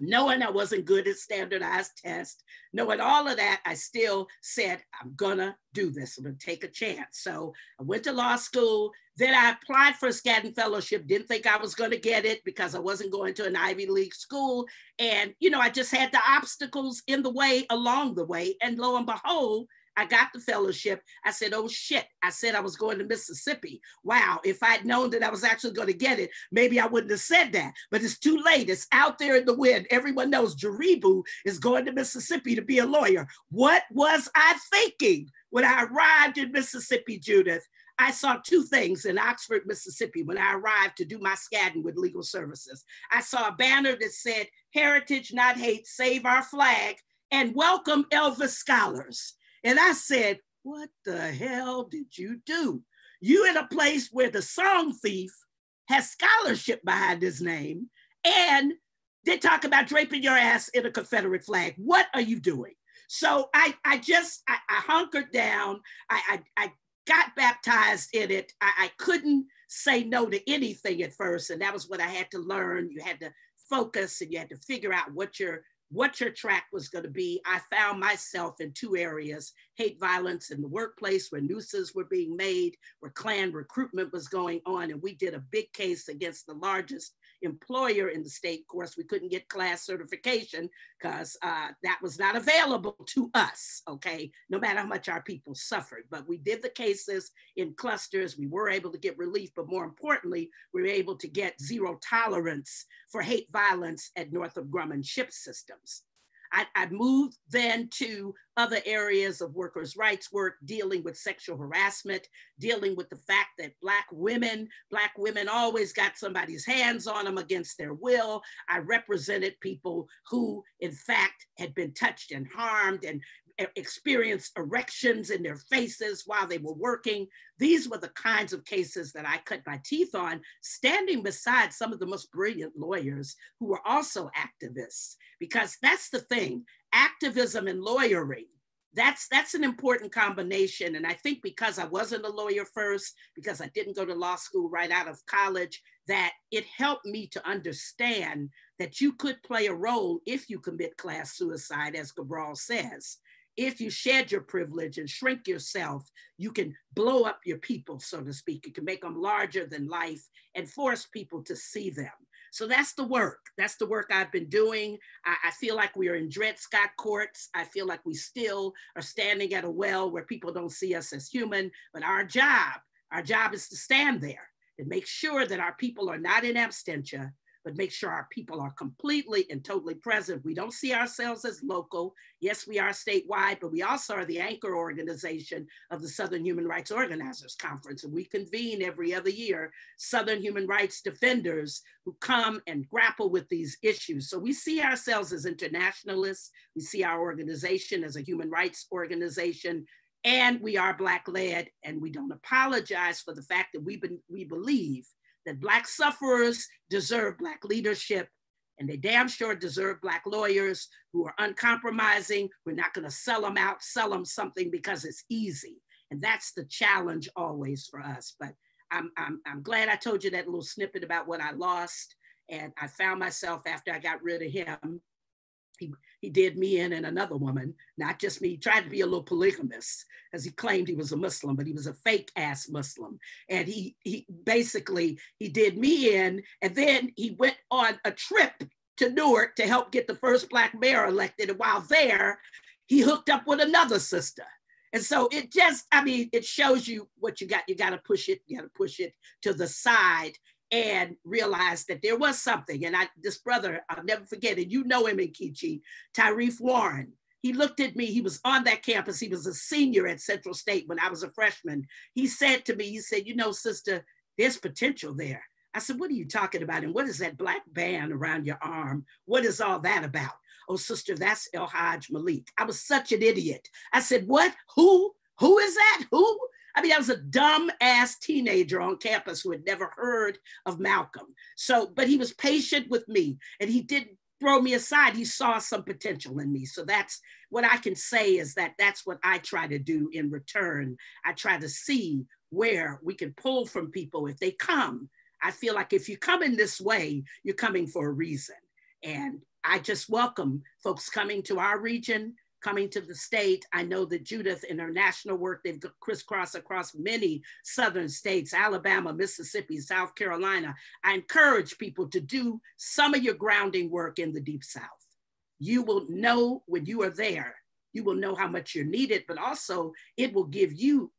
Knowing I wasn't good at standardized tests, knowing all of that, I still said, I'm gonna do this. I'm gonna take a chance. So I went to law school. Then I applied for a Skadden Fellowship. Didn't think I was gonna get it because I wasn't going to an Ivy League school. And, you know, I just had the obstacles in the way along the way. And lo and behold, I got the fellowship. I said, oh shit. I said I was going to Mississippi. Wow. If I'd known that I was actually going to get it, maybe I wouldn't have said that. But it's too late. It's out there in the wind. Everyone knows Jaribu is going to Mississippi to be a lawyer. What was I thinking when I arrived in Mississippi, Judith? I saw two things in Oxford, Mississippi when I arrived to do my Skadden with legal services. I saw a banner that said, Heritage, not hate, save our flag, and welcome Elvis scholars. And I said, What the hell did you do? You in a place where the song thief has scholarship behind his name and they talk about draping your ass in a Confederate flag. What are you doing? So I, I just, I, I hunkered down. I, I, I, got baptized in it. I, I couldn't say no to anything at first. And that was what I had to learn. You had to focus and you had to figure out what your what your track was going to be. I found myself in two areas hate violence in the workplace, where nooses were being made, where Klan recruitment was going on. And we did a big case against the largest employer in the state. Of course, we couldn't get class certification because uh, that was not available to us, okay, no matter how much our people suffered. But we did the cases in clusters. We were able to get relief, but more importantly, we were able to get zero tolerance for hate violence at Northrop Grumman ship systems. I, moved then to other areas of workers' rights work, dealing with sexual harassment, dealing with the fact that Black women, Black women always got somebody's hands on them against their will. I represented people who, in fact, had been touched and harmed and experienced erections in their faces while they were working. These were the kinds of cases that I cut my teeth on, standing beside some of the most brilliant lawyers who were also activists. Because that's the thing activism and lawyering. That's that's an important combination. And I think because I wasn't a lawyer first, because I didn't go to law school right out of college, that it helped me to understand that you could play a role if you commit class suicide, as Cabral says if you shed your privilege and shrink yourself, you can blow up your people, so to speak. You can make them larger than life and force people to see them. So that's the work. That's the work I've been doing. I, I, feel like we are in Dred Scott courts. I feel like we still are standing at a well where people don't see us as human. But our job, our job is to stand there and make sure that our people are not in absentia, but make sure our people are completely and totally present. We don't see ourselves as local. Yes, we are statewide, but we also are the anchor organization of the Southern Human Rights Organizers Conference. And we convene every other year Southern human rights defenders who come and grapple with these issues. So we see ourselves as internationalists. We see our organization as a human rights organization and we are black led and we don't apologize for the fact that we, be, we believe that Black sufferers deserve Black leadership, and they damn sure deserve Black lawyers who are uncompromising. We're not going to sell them out, sell them something because it's easy. And that's the challenge always for us. But I'm, I'm, I'm glad I told you that little snippet about what I lost. And I found myself after I got rid of him he, he did me in and another woman, not just me. He tried to be a little polygamist as he claimed he was a Muslim, but he was a fake ass Muslim. And he, he basically, he did me in and then he went on a trip to Newark to help get the first black mayor elected. And while there, he hooked up with another sister. And so it just, I mean, it shows you what you got. You got to push it, you got to push it to the side and realized that there was something. And I, this brother, I'll never forget it. You know him Nkechi, Tyrese Warren. He looked at me. He was on that campus. He was a senior at Central State when I was a freshman. He said to me, he said, you know, sister, there's potential there. I said, what are you talking about? And what is that black band around your arm? What is all that about? Oh, sister, that's El Hajj Malik. I was such an idiot. I said, what? Who? Who is that? Who? I mean, I was a dumb ass teenager on campus who had never heard of Malcolm. So, but he was patient with me and he didn't throw me aside. He saw some potential in me. So that's what I can say is that that's what I try to do in return. I try to see where we can pull from people if they come. I feel like if you come in this way, you're coming for a reason. And I just welcome folks coming to our region, coming to the state. I know that Judith in her national work, they've crisscrossed across many southern states, Alabama, Mississippi, South Carolina. I encourage people to do some of your grounding work in the deep South. You will know when you are there, you will know how much you're needed, but also it will give you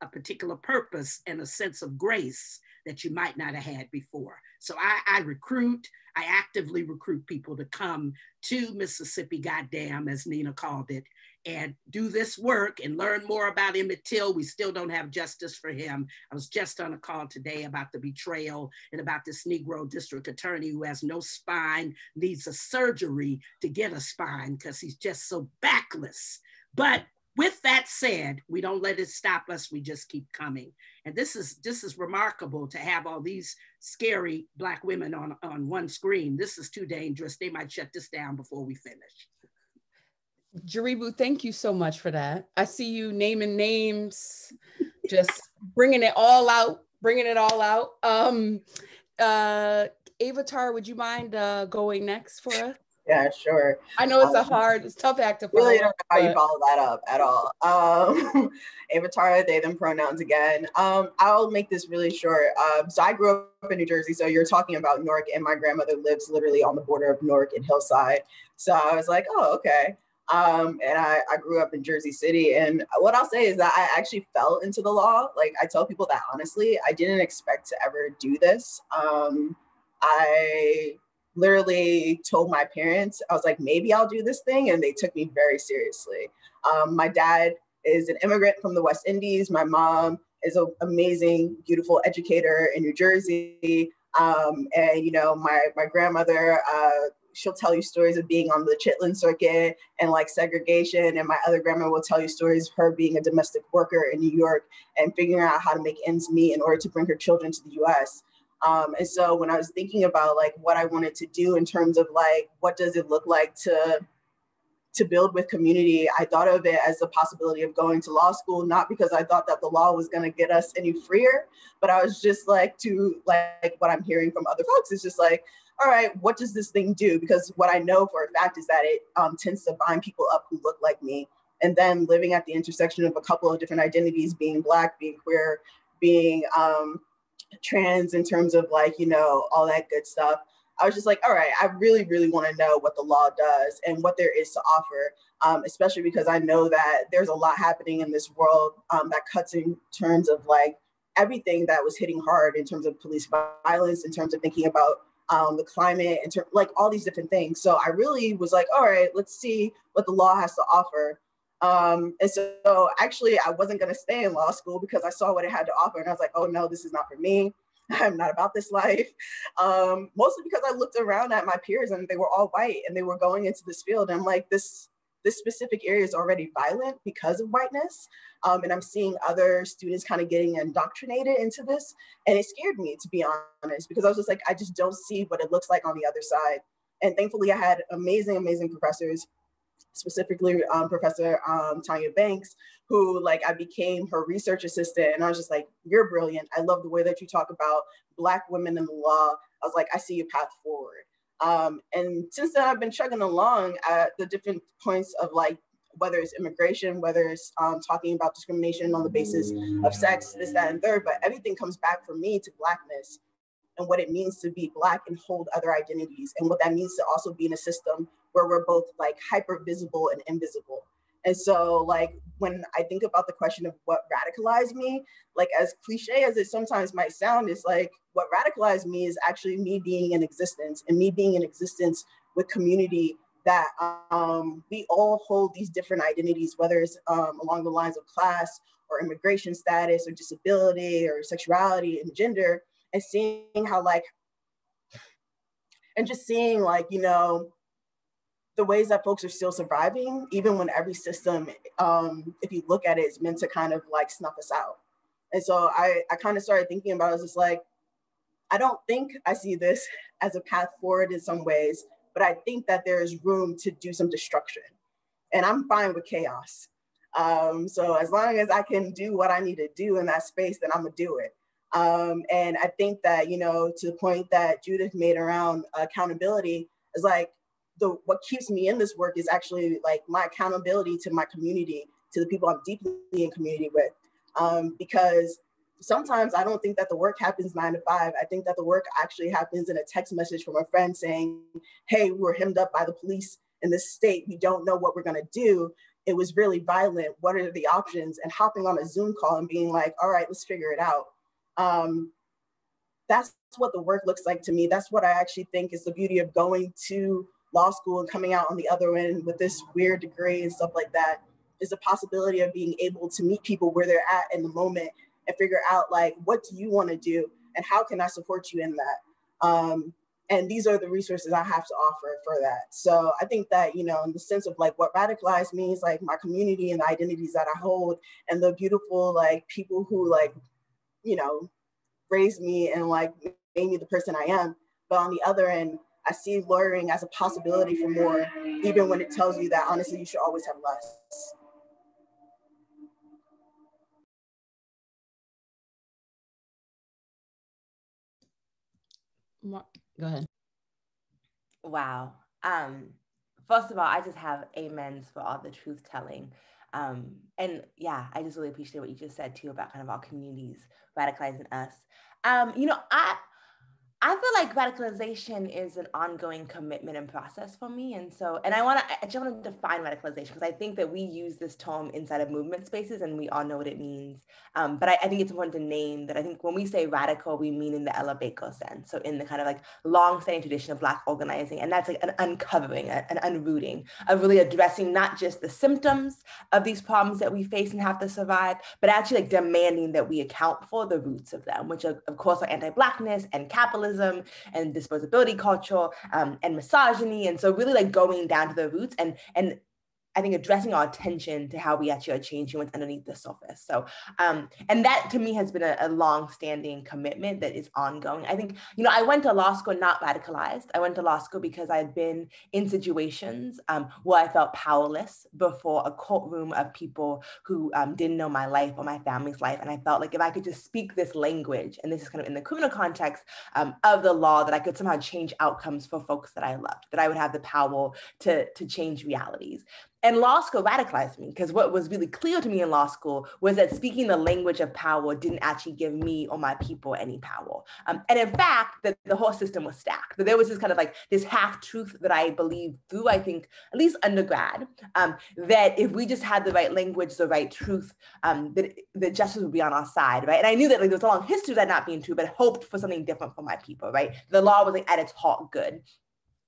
a particular purpose and a sense of grace that you might not have had before. So I, I recruit, I actively recruit people to come to Mississippi, goddamn, as Nina called it, and do this work and learn more about Emmett Till. We still don't have justice for him. I was just on a call today about the betrayal and about this Negro district attorney who has no spine, needs a surgery to get a spine because he's just so backless. But with that said, we don't let it stop us. We just keep coming. And this is this is remarkable to have all these scary black women on, on one screen. This is too dangerous. They might shut this down before we finish. Jaribu, thank you so much for that. I see you naming names, just bringing it all out, bringing it all out. Um, uh, Avatara, would you mind uh, going next for us? Yeah, sure. I know it's um, a hard, it's tough act to follow. Really don't know how but... you follow that up at all. <laughs> Um, Avatara, they, them pronouns again. Um, I'll make this really short. Um, so I grew up in New Jersey. So you're talking about Newark, and my grandmother lives literally on the border of Newark and Hillside. So I was like, oh, okay. Um, and I, I grew up in Jersey City. And what I'll say is that I actually fell into the law. Like I tell people that honestly, I didn't expect to ever do this. Um, I literally told my parents, I was like, maybe I'll do this thing. And they took me very seriously. Um, my dad is an immigrant from the West Indies. My mom is an amazing, beautiful educator in New Jersey. Um, and, you know, my, my grandmother, uh, she'll tell you stories of being on the Chitlin circuit and like segregation. And my other grandma will tell you stories of her being a domestic worker in New York and figuring out how to make ends meet in order to bring her children to the US. Um, and so when I was thinking about like what I wanted to do in terms of like what does it look like to to build with community, I thought of it as the possibility of going to law school, not because I thought that the law was going to get us any freer, but I was just like to like what I'm hearing from other folks is just like, all right, what does this thing do? Because what I know for a fact is that it um, tends to bind people up who look like me and then living at the intersection of a couple of different identities, being Black, being queer, being um, trans in terms of like, you know, all that good stuff. I was just like, all right, I really, really want to know what the law does and what there is to offer, um, especially because I know that there's a lot happening in this world um, that cuts in terms of like everything that was hitting hard in terms of police violence, in terms of thinking about um, the climate, and ter- like all these different things. So I really was like, all right, let's see what the law has to offer. Um, and so, actually, I wasn't going to stay in law school because I saw what it had to offer, and I was like, oh no, this is not for me. <laughs> I'm not about this life. <laughs> Um, mostly because I looked around at my peers and they were all white and they were going into this field. And I'm like, this this specific area is already violent because of whiteness. Um, and I'm seeing other students kind of getting indoctrinated into this. And it scared me, to be honest, because I was just like, I just don't see what it looks like on the other side. And thankfully, I had amazing, amazing professors, specifically um, Professor um, Taunya Banks, who like I became her research assistant. And I was just like, you're brilliant. I love the way that you talk about Black women in the law. I was like, I see a path forward. Um, and since then, I've been chugging along at the different points of like whether it's immigration, whether it's um, talking about discrimination on the basis of sex, this, that, and third, but everything comes back for me to Blackness and what it means to be Black and hold other identities, and what that means to also be in a system where we're both like hyper visible and invisible. And so, like, when I think about the question of what radicalized me, like, as cliche as it sometimes might sound, is like what radicalized me is actually me being in existence and me being in existence with community that um, we all hold these different identities, whether it's um, along the lines of class or immigration status or disability or sexuality and gender, and seeing how, like, and just seeing, like, you know, the ways that folks are still surviving, even when every system, um, if you look at it, is meant to kind of like snuff us out. And so I, I kind of started thinking about it as just like, I don't think I see this as a path forward in some ways, but I think that there is room to do some destruction. And I'm fine with chaos. Um, so as long as I can do what I need to do in that space, then I'm gonna do it. Um, and I think that, you know, to the point that Judith made around accountability is like, the what keeps me in this work is actually like my accountability to my community, to the people I'm deeply in community with. Um, because sometimes I don't think that the work happens nine to five. I think that the work actually happens in a text message from a friend saying, Hey, we were hemmed up by the police in this state. We don't know what we're gonna do. It was really violent. What are the options? And hopping on a Zoom call and being like, all right, let's figure it out. Um, that's what the work looks like to me. That's what I actually think is the beauty of going to law school and coming out on the other end with this weird degree and stuff like that is the possibility of being able to meet people where they're at in the moment and figure out like what do you want to do and how can i support you in that? Um, and these are the resources i have to offer for that. So i think that you know in the sense of like what radicalized means like my community and the identities that i hold and the beautiful like people who like you know raised me and like made me the person i am. But on the other end I see lawyering as a possibility for more, even when it tells you that honestly you should always have less. Go ahead. Wow. Um, first of all, I just have amens for all the truth telling. Um, and yeah, I just really appreciate what you just said too about kind of our communities radicalizing us. Um, you know, I I feel like radicalization is an ongoing commitment and process for me. And so, and I want to, I just want to define radicalization because I think that we use this term inside of movement spaces and we all know what it means. Um, but I, I, think it's important to name that I think when we say radical, we mean in the Baker sense. So in the kind of like long-standing tradition of Black organizing. And that's like an uncovering, an unrooting of really addressing not just the symptoms of these problems that we face and have to survive, but actually like demanding that we account for the roots of them, which are, of course are anti-Blackness and capitalism and disposability culture um, and misogyny. And so really like going down to the roots and and I think addressing our attention to how we actually are changing what's underneath the surface. So, um, and that to me has been a, a long-standing commitment that is ongoing. I think, you know, I went to law school not radicalized. I went to law school because I had been in situations um, where I felt powerless before a courtroom of people who um, didn't know my life or my family's life, and I felt like if I could just speak this language, and this is kind of in the criminal context um, of the law, that I could somehow change outcomes for folks that I loved, that I would have the power to to change realities. And law school radicalized me because what was really clear to me in law school was that speaking the language of power didn't actually give me or my people any power. Um, and in fact, that the whole system was stacked. That there was this kind of like this half truth that I believed through, I think, at least undergrad, um, that if we just had the right language, the right truth, um, that, that justice would be on our side, right? And I knew that like, there was a long history of that not being true, but hoped for something different for my people, right? The law was like at its heart good.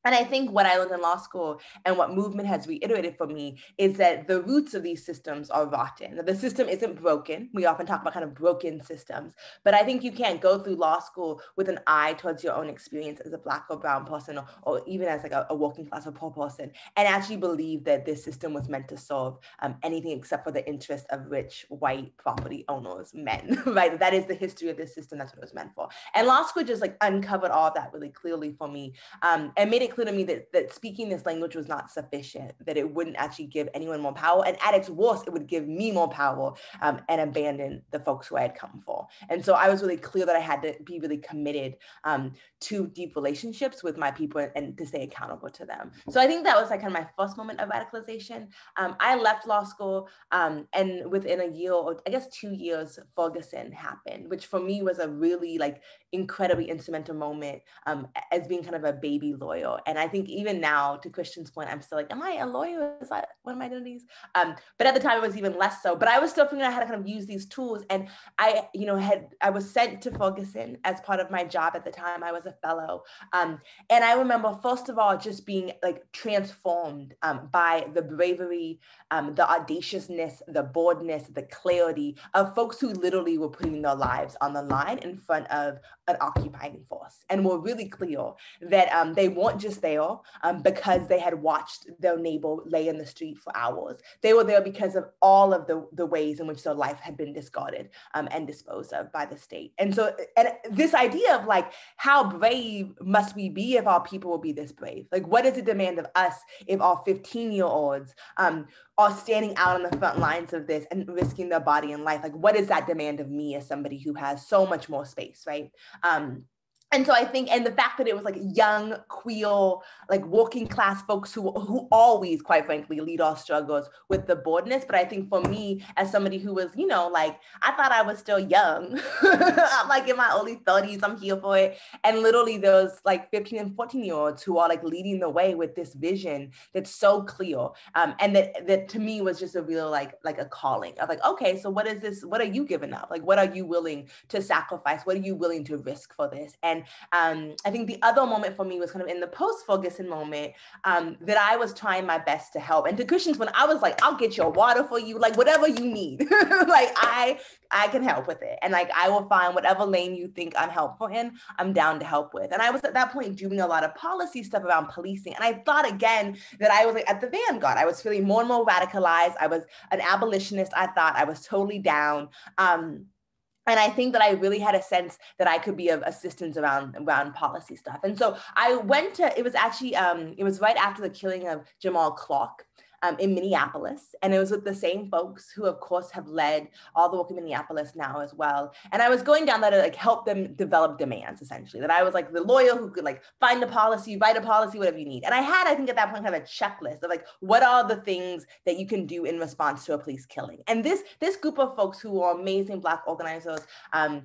And I think what I learned in law school and what movement has reiterated for me is that the roots of these systems are rotten. The system isn't broken. We often talk about kind of broken systems, but I think you can't go through law school with an eye towards your own experience as a black or brown person, or, or even as like a, a, working class or poor person, and actually believe that this system was meant to solve um, anything except for the interest of rich white property owners, men, <laughs> right? That is the history of this system. That's what it was meant for. And law school just like uncovered all of that really clearly for me um, and made it clear to me that, that speaking this language was not sufficient, that it wouldn't actually give anyone more power. And at its worst, it would give me more power um, and abandon the folks who I had come for. And so I was really clear that I had to be really committed um, to deep relationships with my people and, to stay accountable to them. So I think that was like kind of my first moment of radicalization. Um, I left law school um, and within a year or I guess two years, Ferguson happened, which for me was a really like incredibly instrumental moment um, as being kind of a baby lawyer. And I think even now, to Christian's point, I'm still like, am I a lawyer? Is that one of my identities? Um, but at the time, it was even less so. But I was still figuring out how to kind of use these tools. And I, you know, had I was sent to Ferguson as part of my job at the time. I was a fellow, um, and I remember first of all just being like transformed um, by the bravery, um, the audaciousness, the boldness, the clarity of folks who literally were putting their lives on the line in front of an occupying force and were really clear that um, they weren't just there um, because they had watched their neighbor lay in the street for hours. They were there because of all of the, the ways in which their life had been discarded um, and disposed of by the state. And so, and this idea of like, how brave must we be if our people will be this brave? Like, what is the demand of us if our 15 year olds um, are standing out on the front lines of this and risking their body and life? Like, what is that demand of me as somebody who has so much more space, right? Um, and so I think, and the fact that it was like young, queer, like working class folks who who always, quite frankly, lead our struggles with the boldness. But I think for me, as somebody who was, you know, like I thought I was still young. <laughs> I'm like in my early 30s, I'm here for it. And literally those like 15 and 14 year olds who are like leading the way with this vision that's so clear. Um, and that that to me was just a real like like a calling of like, okay, so what is this? What are you giving up? Like what are you willing to sacrifice? What are you willing to risk for this? And and um, I think the other moment for me was kind of in the post Ferguson moment um, that I was trying my best to help. And to Christians, when I was like, I'll get your water for you, like whatever you need, <laughs> like I I can help with it. And like I will find whatever lane you think I'm helpful in, I'm down to help with. And I was at that point doing a lot of policy stuff around policing. And I thought again that I was like at the vanguard. I was feeling more and more radicalized. I was an abolitionist. I thought I was totally down. Um, and I think that I really had a sense that I could be of assistance around around policy stuff. And so I went to. It was actually um, it was right after the killing of Jamar Clark, um, in Minneapolis. And it was with the same folks who, of course, have led all the work in Minneapolis now as well. And I was going down there to like help them develop demands, essentially. That I was like the lawyer who could like find a policy, write a policy, whatever you need. And I had, I think, at that point, kind of a checklist of like what are the things that you can do in response to a police killing. And this this group of folks who are amazing Black organizers um,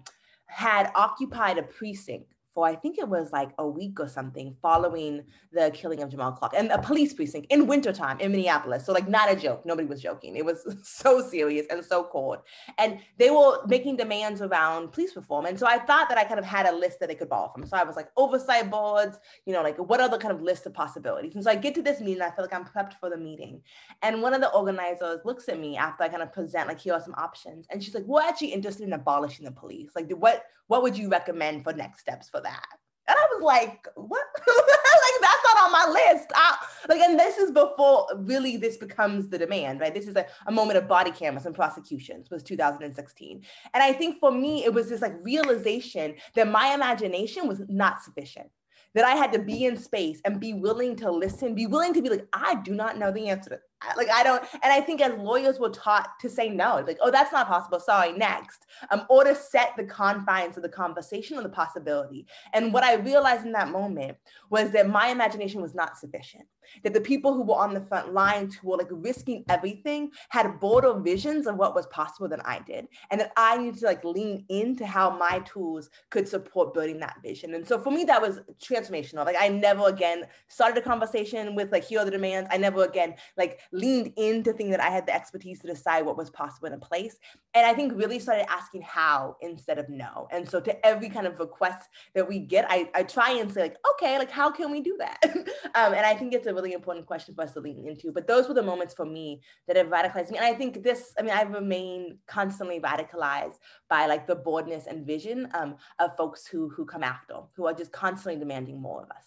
had occupied a precinct for I think it was like a week or something following the killing of Jamar Clark and a police precinct in wintertime in Minneapolis. So like not a joke. Nobody was joking. It was <laughs> so serious and so cold. And they were making demands around police reform. And so I thought that I kind of had a list that they could borrow from. So I was like oversight boards, you know, like what other kind of list of possibilities. And so I get to this meeting, I feel like I'm prepped for the meeting. And one of the organizers looks at me after I kind of present like here are some options. And she's like, we're actually interested in abolishing the police. Like what what would you recommend for next steps for that? And I was like, what? <laughs> like that's not on my list. I, like, and this is before really this becomes the demand, right? This is a, a moment of body cameras and prosecutions was 2016. And I think for me, it was this like realization that my imagination was not sufficient. That I had to be in space and be willing to listen, be willing to be like, I do not know the answer like I don't, and I think as lawyers we're taught to say no, like, oh, that's not possible. Sorry, next. Um, or to set the confines of the conversation or the possibility. And what I realized in that moment was that my imagination was not sufficient. That the people who were on the front lines who were like risking everything had broader visions of what was possible than I did. And that I needed to like lean into how my tools could support building that vision. And so for me, that was transformational. Like I never again started a conversation with like, here are the demands. I never again like leaned into thinking that I had the expertise to decide what was possible in a place. And I think really started asking how instead of no. And so to every kind of request that we get, I, I try and say like, okay, like how can we do that? <laughs> um, and I think it's a really important question for us to lean into. But those were the moments for me that have radicalized me. And I think this, I mean, I remain constantly radicalized by like the boldness and vision um, of folks who who come after, who are just constantly demanding more of us.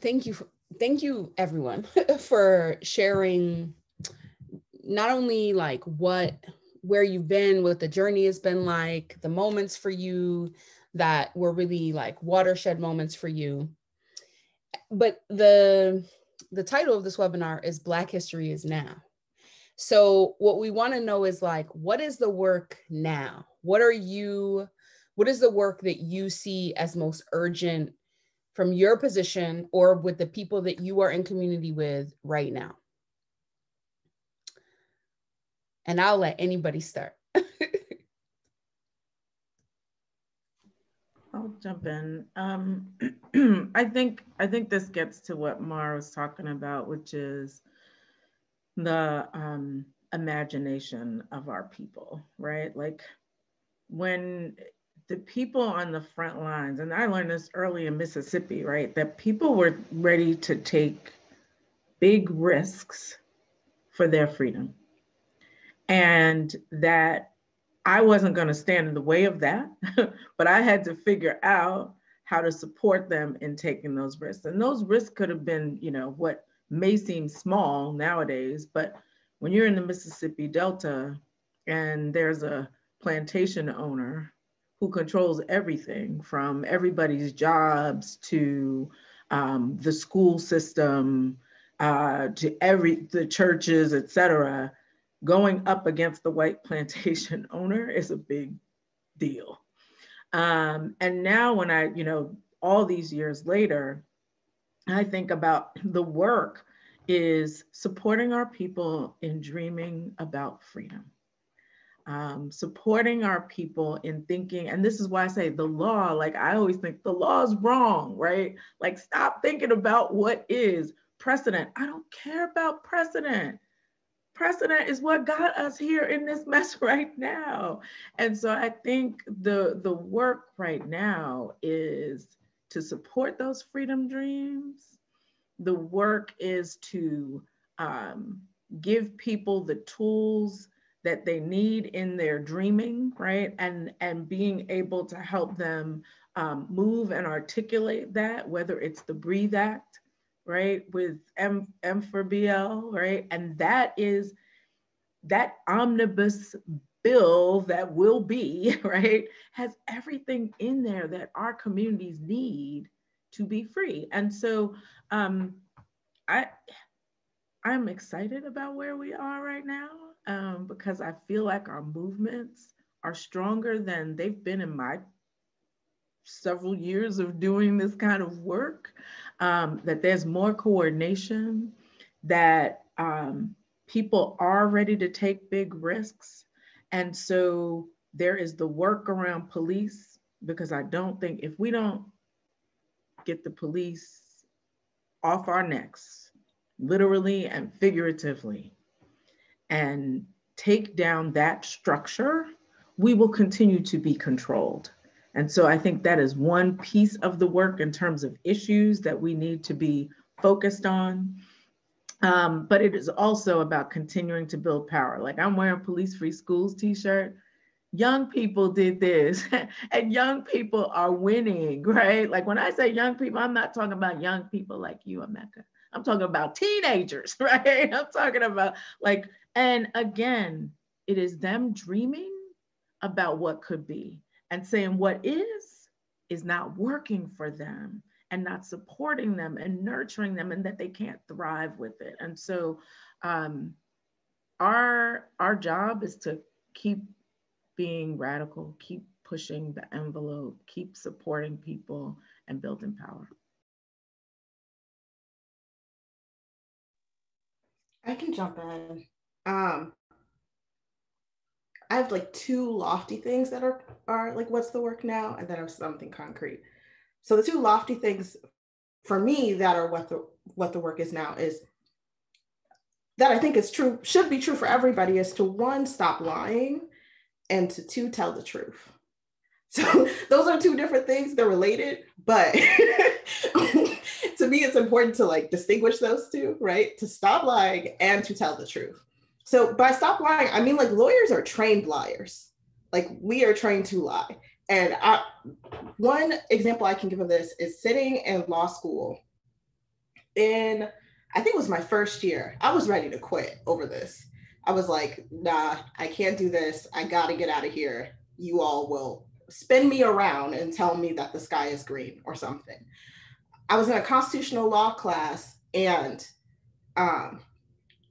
Thank you. For, thank you everyone <laughs> for sharing not only like what where you've been, what the journey has been like, the moments for you that were really like watershed moments for you. But the the title of this webinar is Black History is Now. So what we want to know is like what is the work now? What are you what is the work that you see as most urgent from your position or with the people that you are in community with right now? And I'll let anybody start. <laughs> I'll jump in. Um, <clears throat> I think I think this gets to what Marbre was talking about, which is the um, imagination of our people, right? Like when the people on the front lines, and I learned this early in Mississippi, right? That people were ready to take big risks for their freedom. And that I wasn't going to stand in the way of that, <laughs> but I had to figure out how to support them in taking those risks. And those risks could have been, you know, what may seem small nowadays, but when you're in the Mississippi Delta and there's a plantation owner who controls everything from everybody's jobs to um, the school system uh, to every the churches, et cetera, going up against the white plantation <laughs> owner is a big deal. Um, and now when I, you know, all these years later, I think about the work is supporting our people in dreaming about freedom. Um, supporting our people in thinking, and this is why I say the law, like I always think the law is wrong, right? Like stop thinking about what is precedent. I don't care about precedent precedent is what got us here in this <laughs> mess right now. And so I think the the work right now is to support those freedom dreams. The work is to um, give people the tools that they need in their dreaming, right? And and being able to help them um, move and articulate that, whether it's the Breathe Act, right, with M, M4BL, right? And that is that omnibus bill that will be, <laughs> right, has everything in there that our communities need to be free. And so um, I, I'm excited about where we are right now um, because I feel like our movements are stronger than they've been in my several years of doing this kind of work, um, that there's more coordination, that um, people are ready to take big risks. And so there is the work around police, because I don't think if we don't get the police off our necks, literally and figuratively, and take down that structure, we will continue to be controlled. And so I think that is one piece of the work in terms of issues that we need to be focused on. Um, but it is also about continuing to build power. Like I'm wearing police free schools t-shirt. Young people did this <laughs> and young people are winning, right? Like when I say young people, I'm not talking about young people like you, Emeka. I'm talking about teenagers, <laughs> right? I'm talking about like, and again, it is them dreaming about what could be and saying what is is not working for them and not supporting them and nurturing them and that they can't thrive with it. And so um, our, our job is to keep being radical, keep pushing the envelope, keep supporting people and building power. I can jump in. Um, I have like two lofty things that are are like what's the work now, and then I have something concrete. So the two lofty things for me that are what the what the work is now is that I think is true should be true for everybody is to one stop lying and to two tell the truth. So <laughs> those are two different things. They're related, but <laughs> to me, it's important to like distinguish those two, right? To stop lying and to tell the truth. So by stop lying, I mean like lawyers are trained liars. Like we are trained to lie. And I, one example I can give of this is sitting in law school in, I think it was my first year. I was ready to quit over this. I was like, nah, I can't do this. I got to get out of here. You all will spin me around and tell me that the sky is green or something. I was in a constitutional law class and um,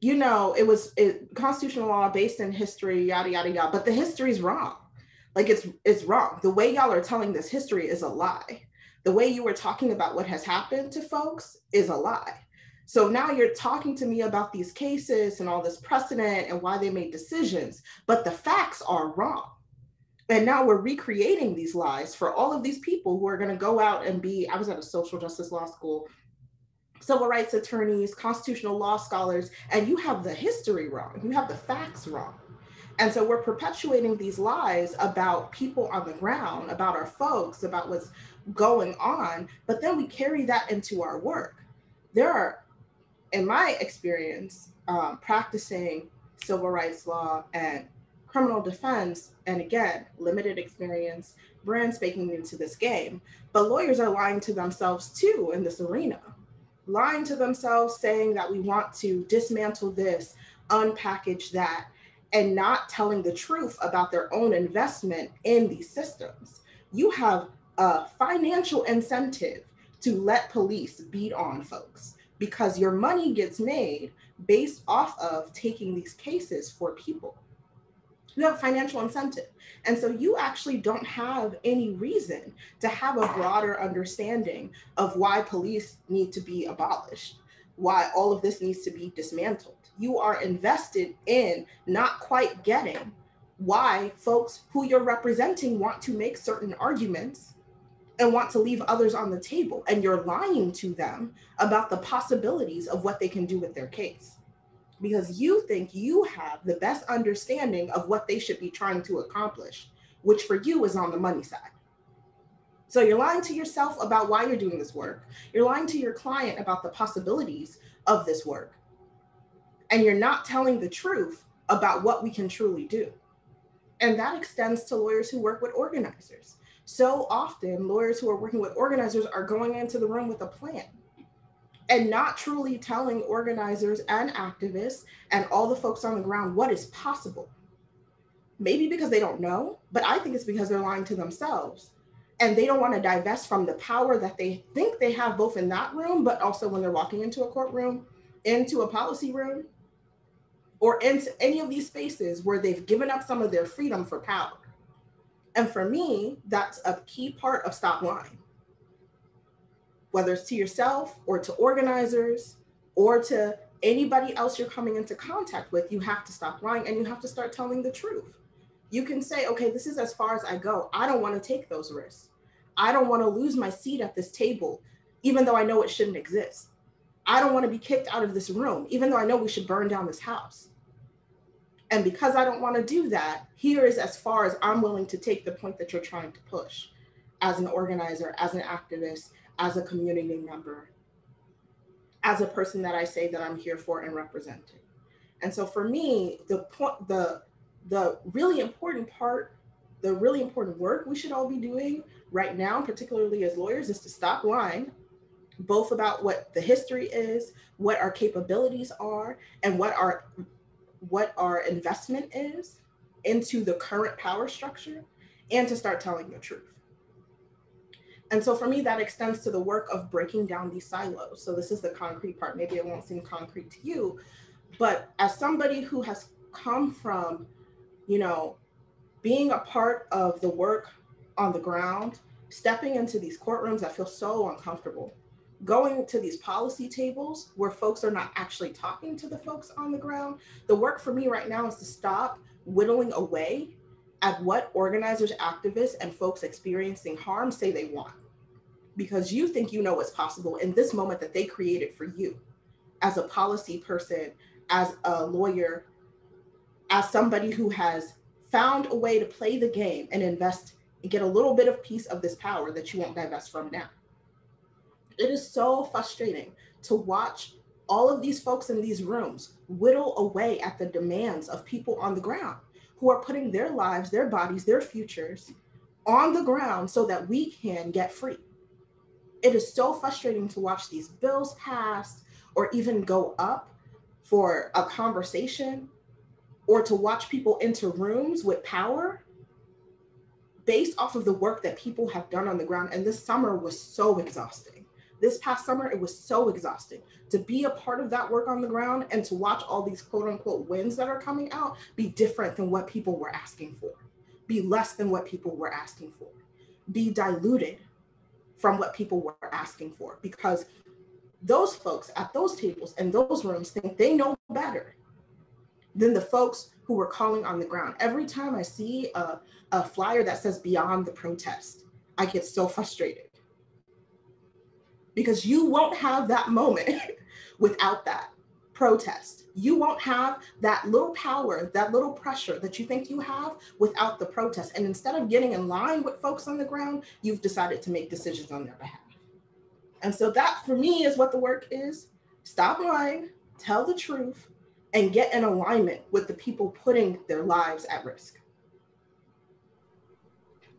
you know, it was it, constitutional law based in history, yada yada yada. But the history is wrong. Like it's it's wrong. The way y'all are telling this history is a lie. The way you were talking about what has happened to folks is a lie. So now you're talking to me about these cases and all this precedent and why they made decisions, but the facts are wrong. And now we're recreating these lies for all of these people who are going to go out and be. I was at a social justice law school civil rights attorneys, constitutional law scholars, and you have the history wrong, you have the facts wrong. And so we're perpetuating these lies about people on the ground, about our folks, about what's going on, but then we carry that into our work. There are, in my experience, um, practicing civil rights law and criminal defense, and again, limited experience, brand spanking new to this game, but lawyers are lying to themselves too in this arena lying to themselves, saying that we want to dismantle this, unpackage that, and not telling the truth about their own investment in these systems. You have a financial incentive to let police beat on folks because your money gets made based off of taking these cases for people you have financial incentive. And so you actually don't have any reason to have a broader understanding of why police need to be abolished, why all of this needs to be dismantled. You are invested in not quite getting why folks who you're representing want to make certain arguments and want to leave others on the table. And you're lying to them about the possibilities of what they can do with their case because you think you have the best understanding of what they should be trying to accomplish, which for you is on the money side. So you're lying to yourself about why you're doing this work. You're lying to your client about the possibilities of this work. And you're not telling the truth about what we can truly do. And that extends to lawyers who work with organizers. So often, lawyers who are working with organizers are going into the room with a plan and not truly telling organizers and activists and all the folks on the ground what is possible. Maybe because they don't know, but I think it's because they're lying to themselves and they don't want to divest from the power that they think they have both in that room, but also when they're walking into a courtroom, into a policy room, or into any of these spaces where they've given up some of their freedom for power. And for me, that's a key part of Stop Lying whether it's to yourself or to organizers or to anybody else you're coming into contact with, you have to stop lying and you have to start telling the truth. You can say, okay, this is as far as I go. I don't want to take those risks. I don't want to lose my seat at this table, even though I know it shouldn't exist. I don't want to be kicked out of this room, even though I know we should burn down this house. And because I don't want to do that, here is as far as I'm willing to take the point that you're trying to push as an organizer, as an activist, as a community member, as a person that I say that I'm here for and representing. And so for me, the point, the the really important part, the really important work we should all be doing right now, particularly as lawyers, is to stop lying, both about what the history is, what our capabilities are, and what our what our investment is into the current power structure, and to start telling the truth. And so for me, that extends to the work of breaking down these silos. So this is the concrete part. Maybe it won't seem concrete to you, but as somebody who has come from, you know, being a part of the work on the ground, stepping into these courtrooms that feel so uncomfortable, going to these policy tables where folks are not actually talking to the folks on the ground. The work for me right now is to stop whittling away at what organizers, activists, and folks experiencing harm say they want. Because you think you know what's possible in this moment that they created for you as a policy person, as a lawyer, as somebody who has found a way to play the game and invest and get a little bit of piece of this power that you won't divest from now. It is so frustrating to watch all of these folks in these rooms whittle away at the demands of people on the ground who are putting their lives, their bodies, their futures on the ground so that we can get free. It is so frustrating to watch these bills pass or even go up for a conversation or to watch people enter rooms with power based off of the work that people have done on the ground. And this summer was so exhausting. This past summer, it was so exhausting to be a part of that work on the ground and to watch all these quote unquote wins that are coming out be different than what people were asking for, be less than what people were asking for, be diluted from what people were asking for because those folks at those tables and those rooms think they know better than the folks who were calling on the ground. Every time I see a, a flyer that says beyond the protest, I get so frustrated because you won't have that moment <laughs> without that protest. You won't have that little power, that little pressure that you think you have without the protest. And instead of getting in line with folks on the ground, you've decided to make decisions on their behalf. And so that for me is what the work is. Stop lying, tell the truth, and get in alignment with the people putting their lives at risk.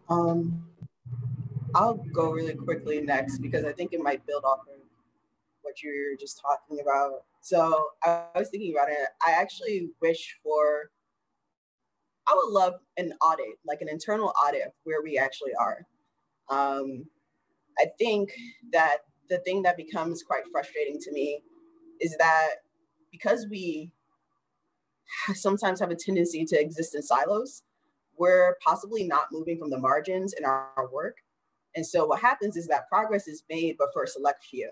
Um, I'll go really quickly next because I think it might build off of what you're just talking about. So I was thinking about it. I actually wish for, I would love an audit, like an internal audit of where we actually are. Um, I think that the thing that becomes quite frustrating to me is that because we sometimes have a tendency to exist in silos, we're possibly not moving from the margins in our, our work. And so what happens is that progress is made, but for a select few.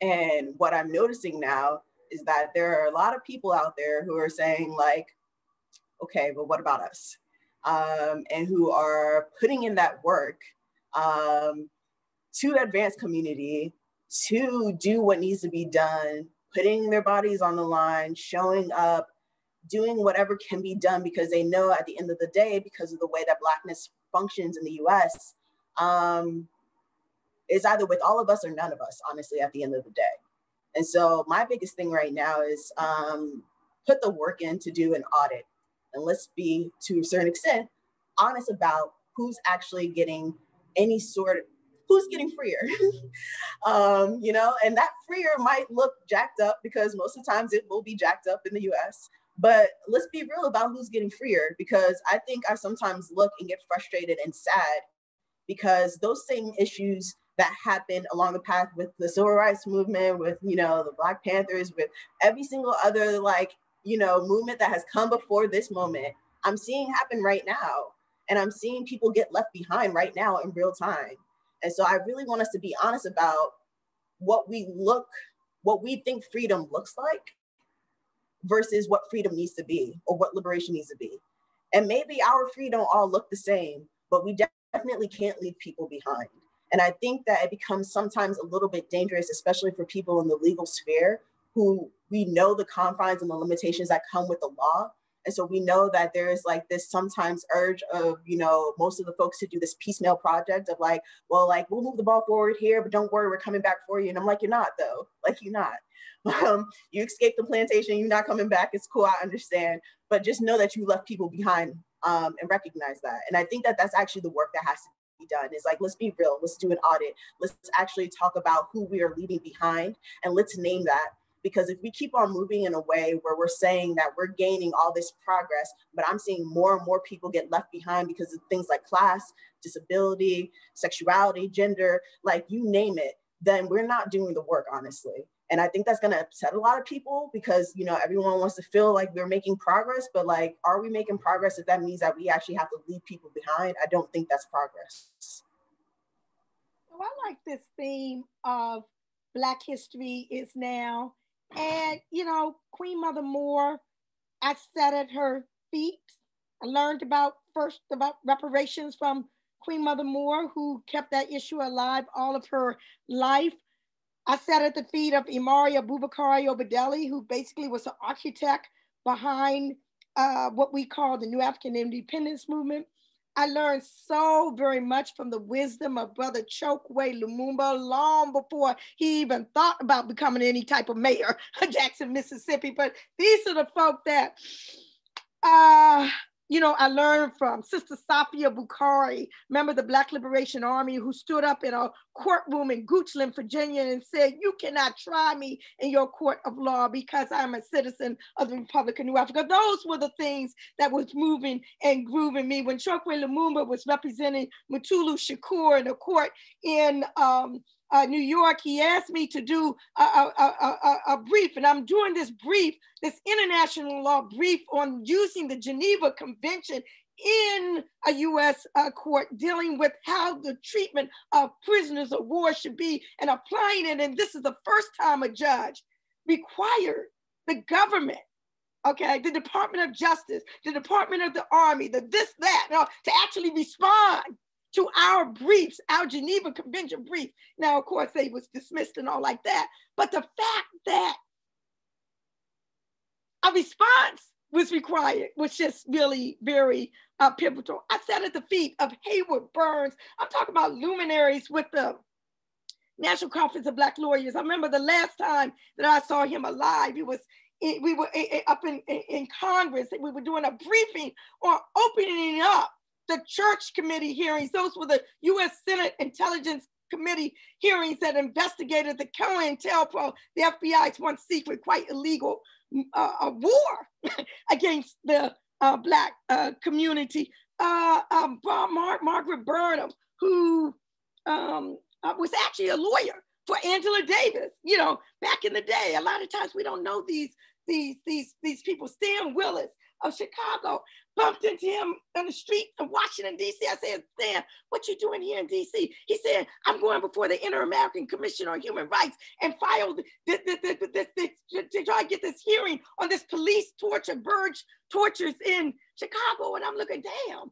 And what I'm noticing now is that there are a lot of people out there who are saying like, okay, but what about us? Um, and who are putting in that work um, to advance community to do what needs to be done, putting their bodies on the line, showing up, doing whatever can be done because they know at the end of the day, because of the way that Blackness functions in the US, um, is either with all of us or none of us, honestly, at the end of the day. And so my biggest thing right now is um, put the work in to do an audit. And let's be, to a certain extent, honest about who's actually getting any sort of who's getting freer <laughs> um, you know and that freer might look jacked up because most of the times it will be jacked up in the us but let's be real about who's getting freer because i think i sometimes look and get frustrated and sad because those same issues that happened along the path with the civil rights movement with you know the black panthers with every single other like you know movement that has come before this moment i'm seeing happen right now and i'm seeing people get left behind right now in real time and so I really want us to be honest about what we look, what we think freedom looks like versus what freedom needs to be or what liberation needs to be. And maybe our freedom all look the same, but we definitely can't leave people behind. And I think that it becomes sometimes a little bit dangerous, especially for people in the legal sphere who we know the confines and the limitations that come with the law, and so we know that there is like this sometimes urge of, you know, most of the folks who do this piecemeal project of like, well, like we'll move the ball forward here, but don't worry, we're coming back for you. And I'm like, you're not though. Like you're not. <laughs> Um, you escaped the plantation, you're not coming back. It's cool, I understand. But just know that you left people behind um, and recognize that. And I think that that's actually the work that has to be done is like let's be real let's do an audit let's actually talk about who we are leaving behind and let's name that Because if we keep on moving in a way where we're saying that we're gaining all this progress, but I'm seeing more and more people get left behind because of things like class, disability, sexuality, gender, like you name it, then we're not doing the work, honestly. And I think that's going to upset a lot of people because, you know, everyone wants to feel like we're making progress, but like, are we making progress if that means that we actually have to leave people behind? I don't think that's progress. I like this theme of Black history is now. And, you know, Queen Mother Moore, I sat at her feet. I learned about first about reparations from Queen Mother Moore, who kept that issue alive all of her life. I sat at the feet of Imari Abubakari Obadele, who basically was the architect behind uh, what we call the New African Independence Movement. I learned so very much from the wisdom of Brother Chokwe Lumumba long before he even thought about becoming any type of mayor of Jackson, Mississippi. But these are the folk that uh, you know, I learned from Sister Safiya Bukhari, member of the Black Liberation Army, who stood up in a courtroom in Goochland, Virginia, and said, You cannot try me in your court of law because I'm a citizen of the Republic of New Africa. Those were the things that was moving and grooving me. When Chokwe Lumumba was representing Mutulu Shakur in a court in um, uh, New York, he asked me to do a, a, a, a, brief, and I'm doing this brief, this international law brief on using the Geneva Convention in a US uh, court dealing with how the treatment of prisoners of war should be and applying it. And this is the first time a judge required the government okay, the Department of Justice, the Department of the Army, the this, that, you know, to actually respond to our briefs, our Geneva Convention brief. Now, of course, they was dismissed and all like that. But the fact that a response was required was just really very uh, pivotal. I sat at the feet of Haywood Burns. I'm talking about luminaries with the National Conference of Black Lawyers. I remember the last time that I saw him alive, he was we were up in, in Congress and we were doing a briefing on opening up the church committee hearings. Those were the U.S. Senate Intelligence Committee hearings that investigated the COINTELPRO, the FBI's one secret, quite illegal uh, war <laughs> against the uh, Black uh, community. Uh, um, Mar Margaret Burnham, who um, uh, was actually a lawyer for Angela Davis. You know, back in the day, a lot of times we don't know these these these these people. Stan Willis of Chicago bumped into him on the street in Washington, D.C. I said, Stan, what you doing here in D.C.? He said, I'm going before the Inter-American Commission on Human Rights and filed this, this, this, this, this, to try to get this hearing on this police torture, Burge tortures in Chicago. And I'm looking, damn,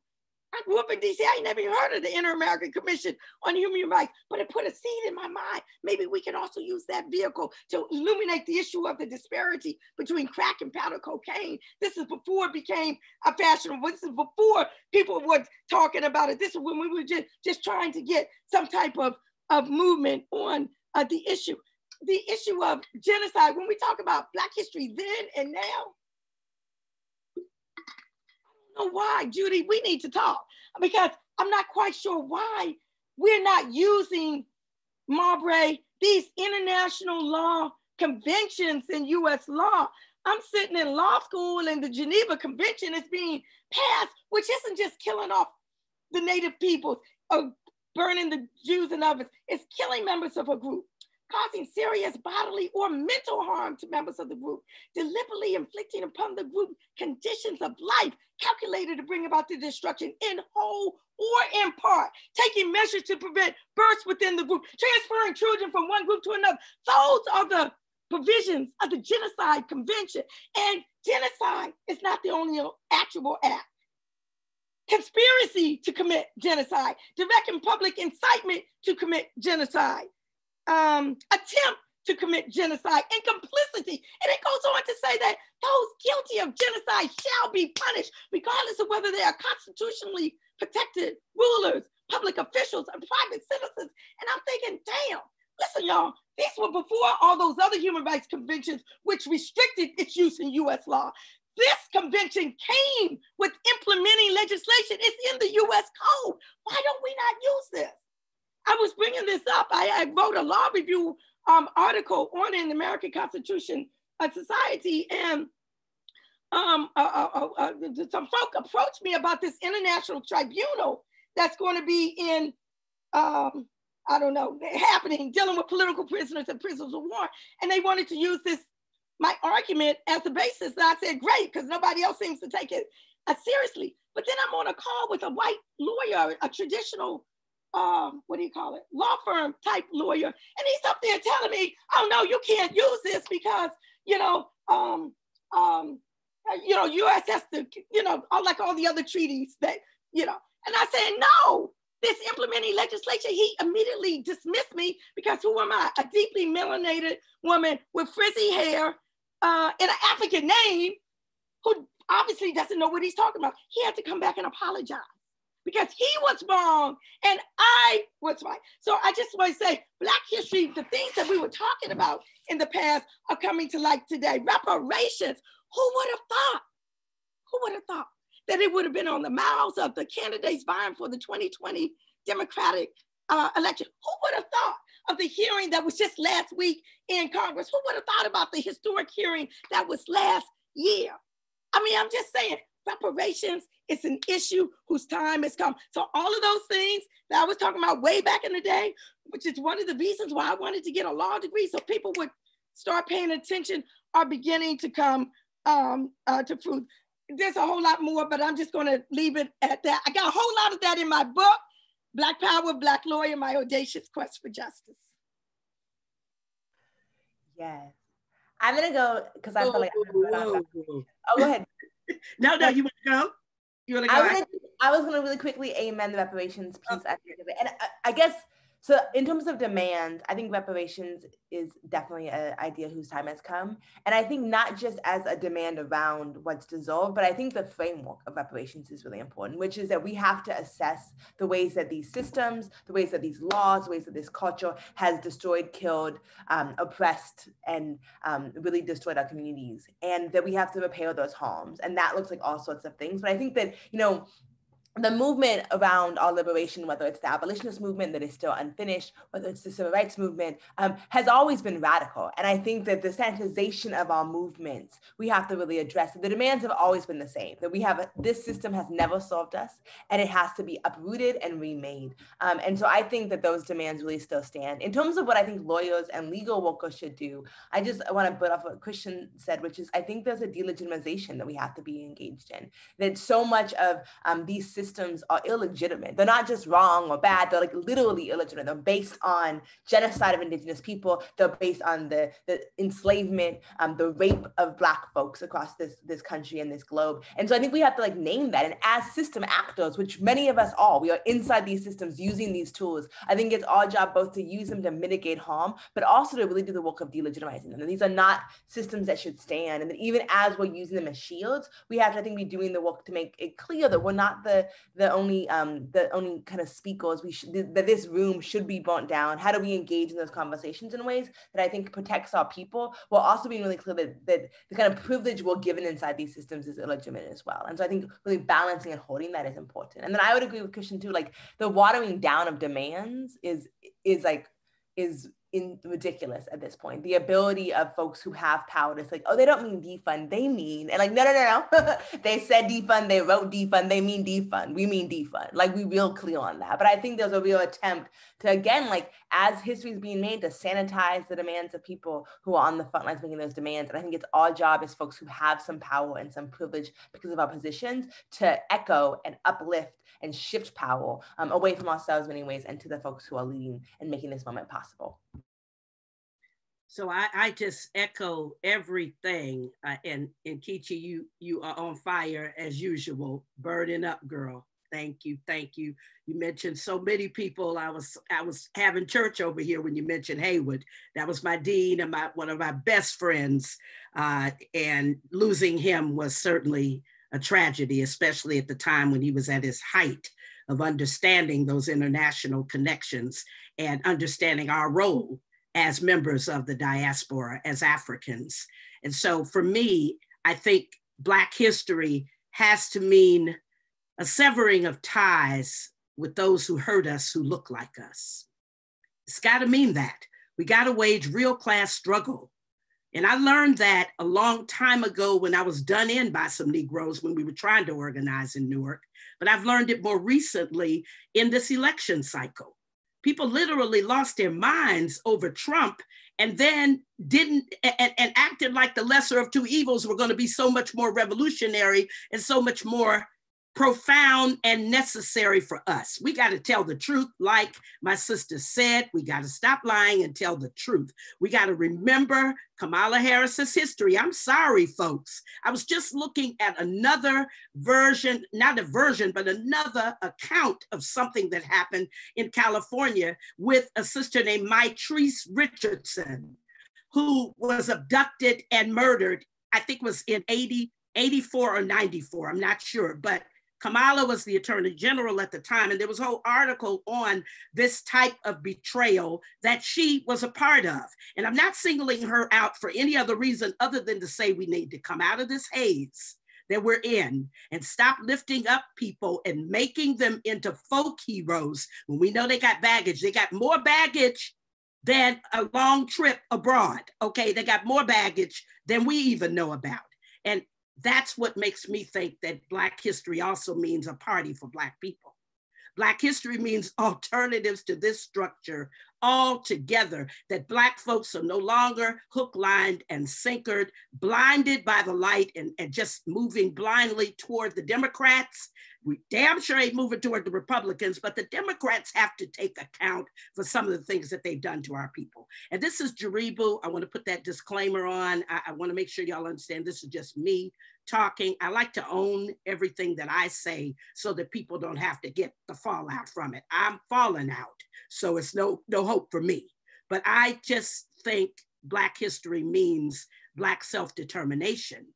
I grew up in DC. I ain't never heard of the Inter-American Commission on Human Rights, but it put a seed in my mind. Maybe we can also use that vehicle to illuminate the issue of the disparity between crack and powder cocaine. This is before it became a fashionable. This is before people were talking about it. This is when we were just, just trying to get some type of, of movement on uh, the issue. The issue of genocide, when we talk about Black history then and now, know why, Judy. We need to talk because I'm not quite sure why we're not using Marbury, these international law conventions in US law. I'm sitting in law school and the Geneva Convention is being passed, which isn't just killing off the native peoples or burning the Jews and others, it's killing members of a group causing serious bodily or mental harm to members of the group, deliberately inflicting upon the group conditions of life calculated to bring about the destruction in whole or in part, taking measures to prevent births within the group, transferring children from one group to another. Those are the provisions of the Genocide Convention. And genocide is not the only actual act. Conspiracy to commit genocide, direct and public incitement to commit genocide, um, attempt to commit genocide and complicity. And it goes on to say that those guilty of genocide shall be punished, regardless of whether they are constitutionally protected rulers, public officials, and private citizens. And I'm thinking, damn, listen, y'all, these were before all those other human rights conventions, which restricted its use in US law. This convention came with implementing legislation. It's in the US code. Why don't we not use this? I was bringing this up. I, I wrote a law review um, article on an American Constitution Society, and um, uh, uh, some folk approached me about this international tribunal that's going to be in, um, I don't know, happening, dealing with political prisoners and prisoners of war. And they wanted to use this, my argument as the basis. And I said, great, because nobody else seems to take it uh, seriously. But then I'm on a call with a white lawyer, a traditional, um, what do you call it, law firm type lawyer. And he's up there telling me, oh no, you can't use this because, you know, um, um, you know, USS, the, you know, like all the other treaties that, you know, and I said, no, this implementing legislation, he immediately dismissed me because who am I? A deeply melanated woman with frizzy hair uh, and an African name who obviously doesn't know what he's talking about. He had to come back and apologize because he was wrong and I was right. So I just want to say Black history, the things that we were talking about in the past are coming to light today. Reparations, who would have thought? Who would have thought that it would have been on the mouths of the candidates vying for the 2020 Democratic uh, election? Who would have thought of the hearing that was just last week in Congress? Who would have thought about the historic hearing that was last year? I mean, I'm just saying, reparations is an issue whose time has come. So all of those things that I was talking about way back in the day, which is one of the reasons why I wanted to get a law degree so people would start paying attention, are beginning to come um, uh, to fruit. There's a whole lot more, but I'm just going to leave it at that. I got a whole lot of that in my book, Black Power, Black Lawyer, My Audacious Quest for Justice. Yes. I'm gonna go because I feel like I'm gonna Oh, go ahead. <laughs> no, no, you want to go? You want to go? I, gonna, I was gonna really quickly amen the reparations piece okay. at the end of it, and I, I guess so in terms of demand, I think reparations is definitely an idea whose time has come. And I think not just as a demand around what's dissolved, but I think the framework of reparations is really important, which is that we have to assess the ways that these systems, the ways that these laws, the ways that this culture has destroyed, killed, um, oppressed, and um, really destroyed our communities. And that we have to repair those harms. And that looks like all sorts of things. But I think that, you know, the movement around our liberation, whether it's the abolitionist movement that is still unfinished, whether it's the civil rights movement, um, has always been radical. And I think that the sanitization of our movements, we have to really address. The demands have always been the same, that we have, a, this system has never solved us and it has to be uprooted and remade. Um, and so I think that those demands really still stand. In terms of what I think lawyers and legal workers should do, I just want to put off what Christian said, which is I think there's a delegitimization that we have to be engaged in, that so much of um, these systems are illegitimate. They're not just wrong or bad, they're like literally illegitimate. They're based on genocide of indigenous people, they're based on the, the enslavement, um, the rape of black folks across this, this country and this globe. And so I think we have to like name that. And as system actors, which many of us are, we are inside these systems using these tools. I think it's our job both to use them to mitigate harm, but also to really do the work of delegitimizing them. And these are not systems that should stand. And even as we're using them as shields, we have to, I think, be doing the work to make it clear that we're not the the only um the only kind of speakers we should that this room should be burnt down. How do we engage in those conversations in ways that i think protects our people while also being really clear that, that the kind of privilege we're given inside these systems is illegitimate as well. And so i think really balancing and holding that is important. And then i would agree with christian too like the watering down of demands is is like is in ridiculous at this point. The ability of folks who have power to say, oh, they don't mean defund, they mean, and like, no, no, no, no. <laughs> they said defund, they wrote defund, they mean defund. We mean defund. Like we real clear on that. But I think there's a real attempt to again, like as history is being made, to sanitize the demands of people who are on the front lines making those demands. And I think it's our job as folks who have some power and some privilege because of our positions to echo and uplift and shift power um, away from ourselves in many ways and to the folks who are leading and making this moment possible. So I, I just echo everything. Uh, and and Nkechi, you you are on fire as usual, burning up, girl. Thank you, thank you. You mentioned so many people. I was I was having church over here when you mentioned Haywood. That was my dean and my one of my best friends. Uh, and losing him was certainly a tragedy, especially at the time when he was at his height of understanding those international connections and understanding our role as members of the diaspora, as Africans. And so for me, I think Black history has to mean a severing of ties with those who hurt us, who look like us. It's got to mean that. We got to wage real class struggle. And I learned that a long time ago when I was done in by some Negroes when we were trying to organize in Newark. But I've learned it more recently in this election cycle. People literally lost their minds over Trump and then didn't and, and acted like the lesser of two evils were going to be so much more revolutionary and so much more profound and necessary for us. We got to tell the truth. Like my sister said, we got to stop lying and tell the truth. We got to remember Kamala Harris's history. I'm sorry, folks. I was just looking at another version, not a version, but another account of something that happened in California with a sister named Mitrice Richardson, who was abducted and murdered, I think was in 80, 84 or 94, I'm not sure, but Kamala was the attorney general at the time, and there was a whole article on this type of betrayal that she was a part of. And I'm not singling her out for any other reason other than to say we need to come out of this haze that we're in and stop lifting up people and making them into folk heroes when we know they got baggage. They got more baggage than a long trip abroad. Okay, they got more baggage than we even know about. And that's what makes me think that Black history also means a party for Black people. Black history means <laughs> alternatives to this structure altogether, that Black folks are no longer hook, lined, and sinkered, blinded by the light and, and just moving blindly toward the Democrats. We damn sure ain't moving toward the Republicans, but the Democrats have to take account for some of the things that they've done to our people. And this is Jaribu. I want to put that disclaimer on. I, I want to make sure y'all understand this is just me talking. I like to own everything that I say so that people don't have to get the fallout from it. I'm falling out, so it's no no hope for me. But I just think Black history means Black self-determination.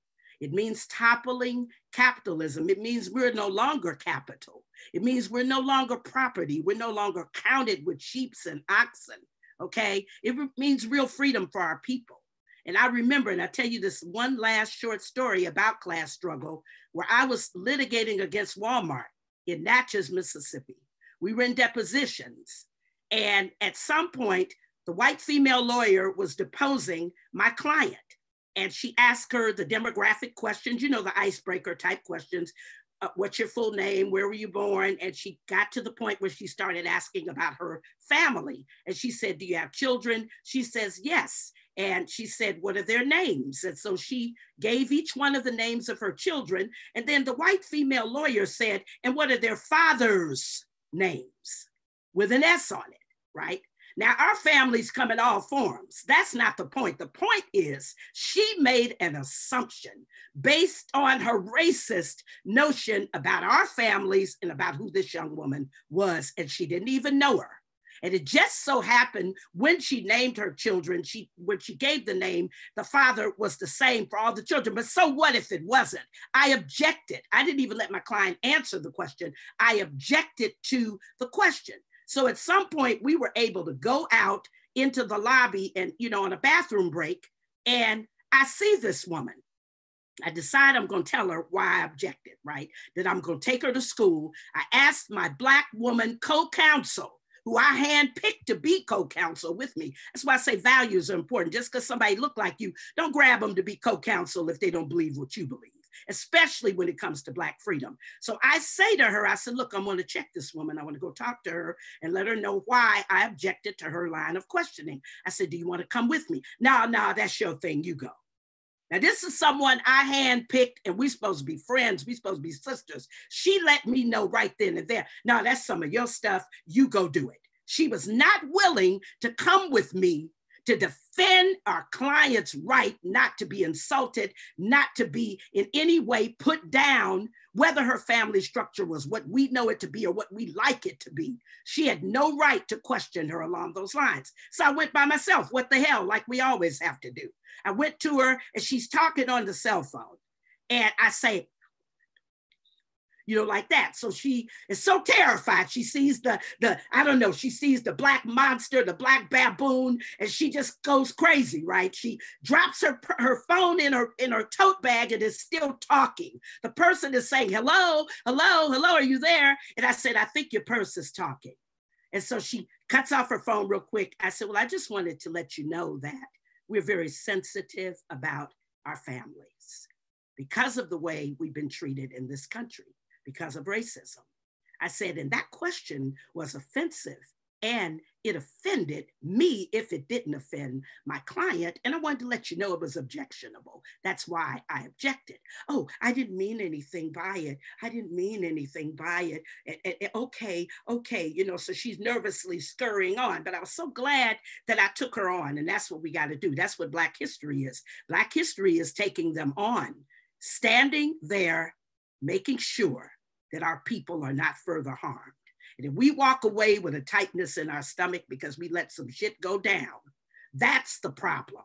It means toppling capitalism. It means we're no longer capital. It means we're no longer property. We're no longer counted with sheeps and oxen. Okay. It means real freedom for our people. And I remember, and I tell you this one last short story about class struggle, where I was litigating against Walmart in Natchez, Mississippi. We were in depositions. And at some point, the white female lawyer was deposing my client. And she asked her the demographic questions, you know, the icebreaker type questions. Uh, what's your full name? Where were you born? And she got to the point where she started asking about her family. And she said, Do you have children? She says, Yes. And she said, What are their names? And so she gave each one of the names of her children. And then the white female lawyer said, And what are their father's names? With an S on it, right? Now, our families come in all forms. That's not the point. The point is, she made an assumption based on her racist notion about our families and about who this young woman was, and she didn't even know her. And it just so happened when she named her children, she when she gave the name, the father was the same for all the children. But so what if it wasn't? I objected. I didn't even let my client answer the question. I objected to the question. So at some point, we were able to go out into the lobby and, you know, on a bathroom break, and I see this woman. I decide I'm going to tell her why I objected, right? That I'm going to take her to school. I asked my Black woman co counsel who I handpicked to be co-counsel with me. That's why I say values are important. Just because somebody look like you, don't grab them to be co-counsel if they don't believe what you believe, especially when it comes to Black freedom. So I say to her, I said, look, I'm going to check this woman. I want to go talk to her and let her know why I objected to her line of questioning. I said, do you want to come with me? No, no, that's your thing. You go. Now, this is someone I handpicked, and we're supposed to be friends. We're supposed to be sisters. She let me know right then and there. Now, that's some of your stuff. You go do it. She was not willing to come with me to defend our client's right not to be insulted, not to be in any way put down, whether her family structure was what we know it to be or what we like it to be. She had no right to question her along those lines. So I went by myself. What the hell, like we always have to do. I went to her and she's talking on the cell phone. And I say, you know, like that. So she is so terrified. She sees the, the, I don't know, she sees the black monster, the black baboon, and she just goes crazy, right? She drops her, her phone in her, in her tote bag and is still talking. The person is saying, hello, hello, hello, are you there? And I said, I think your purse is talking. And so she Cuts off her phone real quick. I said, Well, I just wanted to let you know that we're very sensitive about our families because of the way we've been treated in this country, because of racism. I said, and that question was offensive and it offended me if it didn't offend my client. And I wanted to let you know it was objectionable. That's why I objected. Oh, I didn't mean anything by it. I didn't mean anything by it. Okay, okay, you know, so she's nervously scurrying on. But I was so glad that I took her on. And that's what we got to do. That's what Black history is. Black history is taking them on, standing there, making sure that our people are not further harmed. And if we walk away with a tightness in our stomach because we let some shit go down, that's the problem.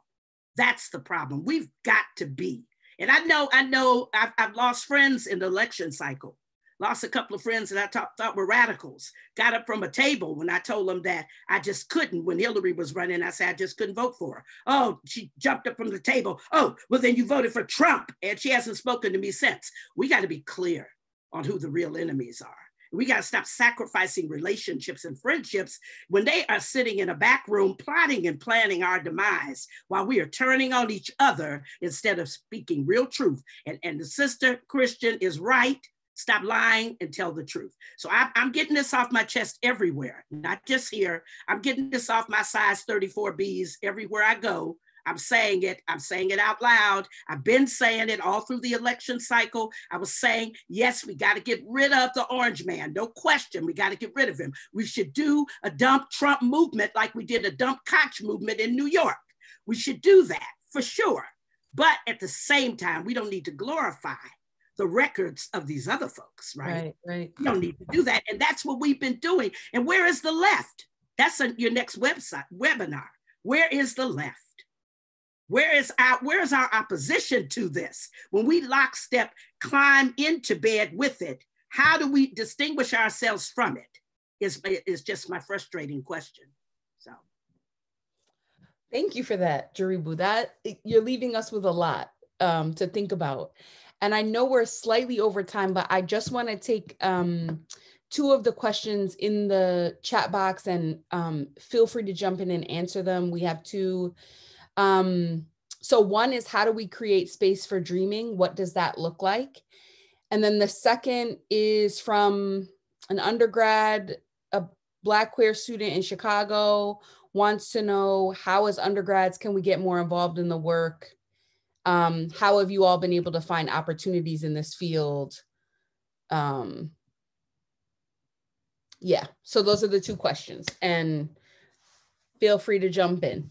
That's the problem. We've got to be. And I know, I know I've, I've lost friends in the election cycle. Lost a couple of friends that I thought, thought were radicals. Got up from a table when I told them that I just couldn't. When Hillary was running, I said I just couldn't vote for her. Oh, she jumped up from the table. Oh, well, then you voted for Trump. And she hasn't spoken to me since. We got to be clear on who the real enemies are. We got to stop sacrificing relationships and friendships when they are sitting in a back room plotting and planning our demise while we are turning on each other instead of speaking real truth. And, and the sister Christian is right. Stop lying and tell the truth. So I, I'm getting this off my chest everywhere, not just here. I'm getting this off my size 34Bs everywhere I go I'm saying it. I'm saying it out loud. I've been saying it all through the election cycle. I was saying, yes, we got to get rid of the orange man. No question. We got to get rid of him. We should do a dump Trump movement like we did a dump Koch movement in New York. We should do that for sure. But at the same time, we don't need to glorify the records of these other folks, right? Right, right. We don't need to do that. And that's what we've been doing. And where is the left? That's a, your next website webinar. Where is the left? Where is our where is our opposition to this? When we lockstep climb into bed with it, how do we distinguish ourselves from it? Is is just my frustrating question. So thank you for that, Jaribu. That you're leaving us with a lot um, to think about. And I know we're slightly over time, but I just want to take um, two of the questions in the chat box and um, feel free to jump in and answer them. We have two um, so one is how do we create space for dreaming? What does that look like? And then the second is from an undergrad, a Black queer student in Chicago wants to know how as undergrads can we get more involved in the work? Um, how have you all been able to find opportunities in this field? Um, yeah, so those are the two questions and feel free to jump in.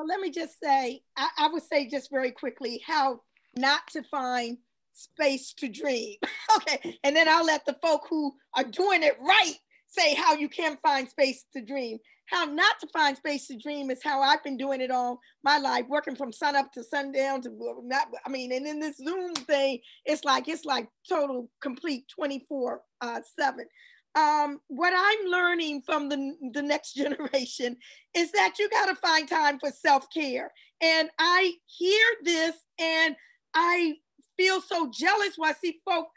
Well, let me just say, I, I would say just very quickly how not to find space to dream. <laughs> okay. And then I'll let the folk who are doing it right say how you can find space to dream. How not to find space to dream is how I've been doing it all my life, working from sun up to sundown to not, I mean, and in this Zoom thing, it's like, it's like total complete 24 uh, seven um, what I'm learning from the, the next <laughs> generation is that you got to find time for self care. And I hear this and I feel so jealous when I see folk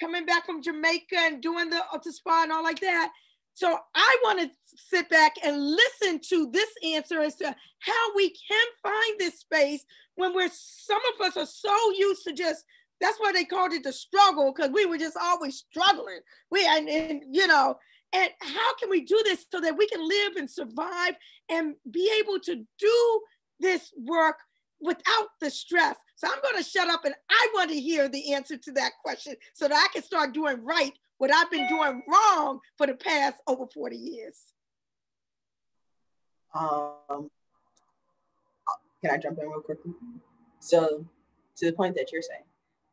coming back from Jamaica and doing the, the spa and all like that. So I want to sit back and listen to this answer as to how we can find this space when we're some of us are so used to just that's why they called it the struggle because we were just always struggling. We and, and you know, and how can we do this so that we can live and survive and be able to do this work without the stress? So I'm going to shut up and I want to hear the answer to that question so that I can start doing right what I've been doing wrong for the past over 40 years. Um, can I jump in real quickly? So, to the point that you're saying,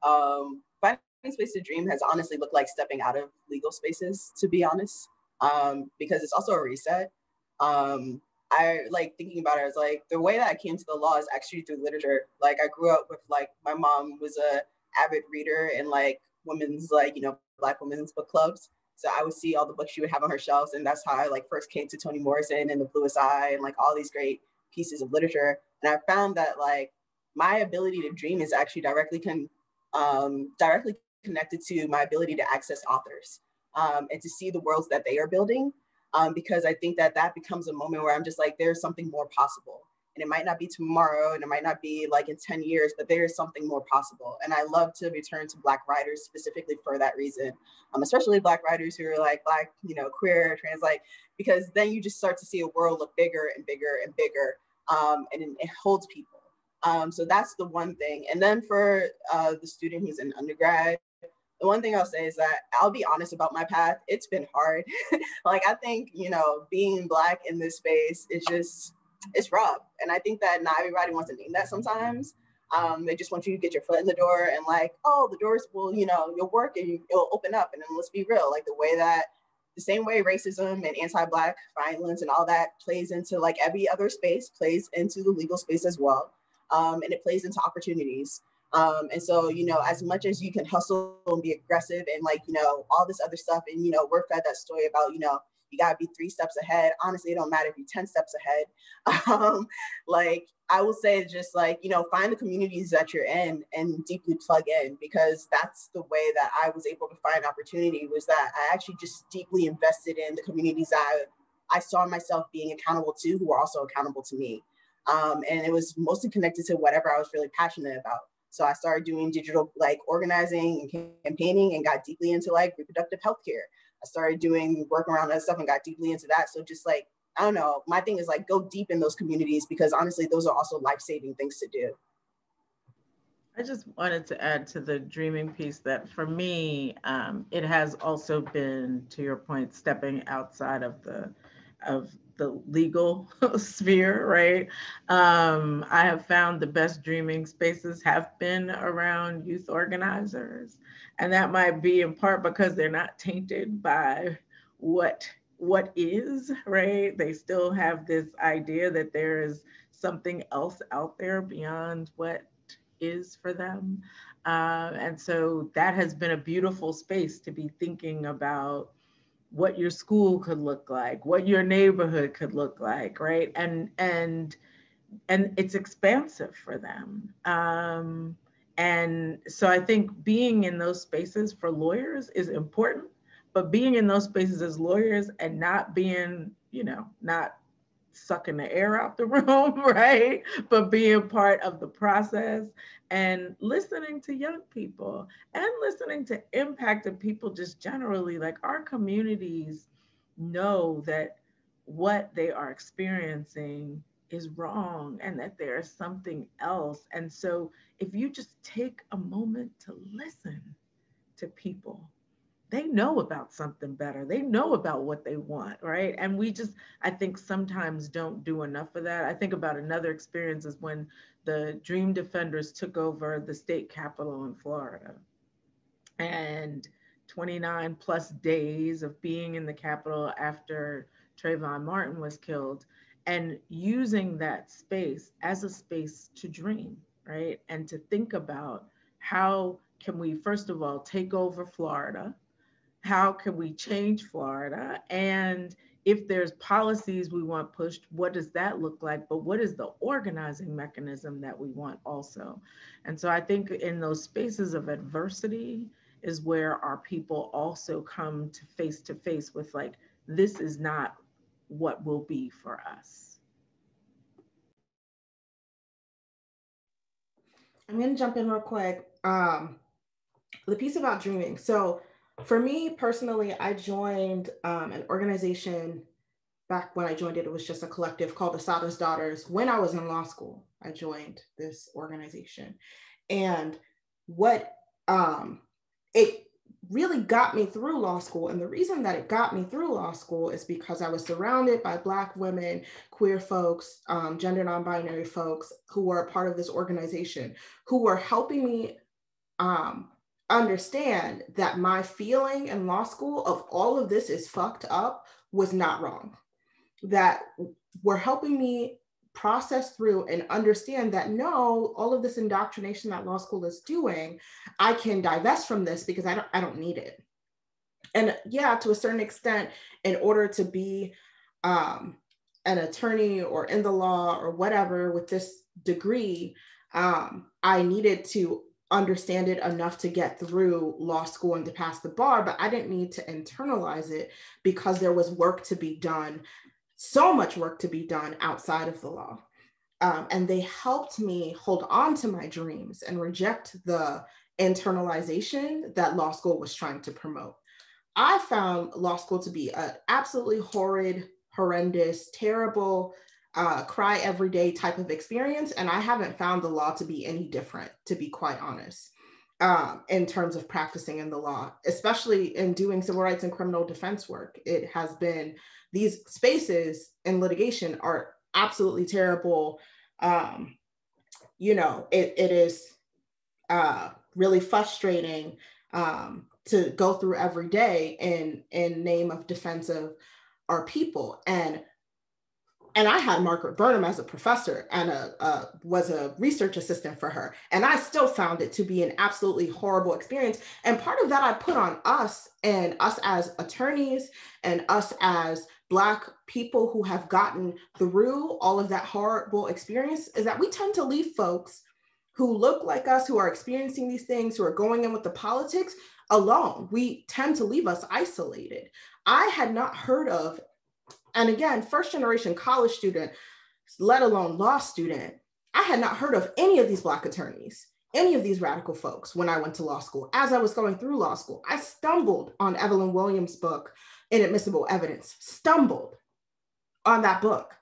um, finding space to dream has honestly looked like stepping out of legal spaces, to be honest, um, because it's also a reset. Um, I like thinking about it as like the way that I came to the law is actually through literature. Like I grew up with like my mom was a avid reader and like women's like you know black women's book clubs. So I would see all the books she would have on her shelves, and that's how I like first came to Toni Morrison and The Bluest Eye and like all these great pieces of literature. And I found that like my ability to dream is actually directly con- um, directly connected to my ability to access authors um, and to see the worlds that they are building. Um, because I think that that becomes a moment where I'm just like, there's something more possible. And it might not be tomorrow and it might not be like in 10 years, but there is something more possible. And I love to return to Black writers specifically for that reason, um, especially Black writers who are like Black, you know, queer, trans, like, because then you just start to see a world look bigger and bigger and bigger um, and it holds people. Um, so that's the one thing. And then for uh, the student who's in undergrad, the one thing I'll say is that I'll be honest about my path. It's been hard. <laughs> like I think, you know, being black in this space is just it's rough. And I think that not everybody wants to name that sometimes. Um, they just want you to get your foot in the door and like, oh, the doors will, you know, you'll work and you'll open up. And then let's be real, like the way that the same way racism and anti-black violence and all that plays into like every other space, plays into the legal space as well. Um, and it plays into opportunities. Um, and so, you know, as much as you can hustle and be aggressive and like, you know, all this other stuff, and, you know, we're fed that story about, you know, you gotta be three steps ahead. Honestly, it don't matter if you're 10 steps ahead. <laughs> Um, like, I will say just like, you know, find the communities that you're in and deeply plug in because that's the way that I was able to find opportunity was that I actually just deeply invested in the communities I, I saw myself being accountable to who were also accountable to me. Um, and it was mostly connected to whatever I was really passionate about. So I started doing digital like organizing and campaigning and got deeply into like reproductive health care. I started doing work around that stuff and got deeply into that. So just like, I don't know, my thing is like go deep in those communities because honestly, those are also life-saving things to do. I just wanted to add to the dreaming piece that for me, um, it has also been, to your point, stepping outside of the of the legal <laughs> sphere, right? Um, I have found the best dreaming spaces have been around youth organizers. And that might be in part because they're not tainted by what what is, right? They still have this idea that there is something else out there beyond what is for them. Uh, and so that has been a beautiful space to be thinking about what your school could look like, what your neighborhood could look like, right? And and and it's expansive for them. Um, and so I think being in those spaces for lawyers is important, but being in those spaces as lawyers and not being, you know, not sucking the air out the <laughs> room, right? But being part of the process and listening to young people and listening to impacted people just generally like our communities know that what they are experiencing is wrong and that there is something else and so if you just take a moment to listen to people they know about something better. They know about what they want, right? And we just, I think sometimes don't do enough of that. I think about another experience is when the Dream Defenders took over the state capitol in Florida. And 29 plus days of being in the Capitol after Trayvon Martin was killed and using that space as a space to dream, right? And to think about how can we, first of all, take over Florida how can we change Florida? And if there's policies we want pushed, what does that look like? But what is the organizing mechanism that we want also? And so I think in those spaces of adversity is where our people also come to face to face with like, this is not what will be for us. I'm gonna jump in real quick. Um, the piece about dreaming. So for me personally, I joined um, an organization back when I joined it. It was just a collective called Assata's Daughters. When I was in law school, I joined this organization, and what um, it really got me through law school. And the reason that it got me through law school is because I was surrounded by Black women, queer folks, um, gender non binary folks who were a part of this organization, who were helping me um, understand that my feeling in law school of all of this is fucked up was not wrong. That were helping me process through and understand that no, all of this indoctrination that law school is doing, I can divest from this because I don't, I don't need it. And yeah, to a certain extent, in order to be um, an attorney or in the law or whatever with this degree, um, I needed to understand it enough to get through law school and to pass the bar, but I didn't need to internalize it because there was work to be done, so much work to be done outside of the law. Um, and they helped me hold on to my dreams and reject the internalization that law school was trying to promote. I found law school to be an absolutely horrid, horrendous, terrible, uh, cry every day type of experience. And I haven't found the law to be any different, to be quite honest, um, in terms of practicing in the law, especially in doing civil rights and criminal defense work. It has been, these spaces in litigation are absolutely terrible. Um, you know, it, it is uh, really frustrating um, to go through every day in in name of defense of our people and and I had Margaret Burnham as a professor and a, was a research assistant for her. And I still found it to be an absolutely horrible experience. And part of that I put on us and us as attorneys and us as Black people who have gotten through all of that horrible experience is that we tend to leave folks who look like us, who are experiencing these things, who are going in with the politics alone. We tend to leave us isolated. I had not heard of, and again, first generation college student, let alone law student, I had not heard of any of these Black attorneys, any of these radical folks when I went to law school. As I was going through law school, I stumbled on Evelyn Williams' book, Inadmissible Evidence, stumbled on that book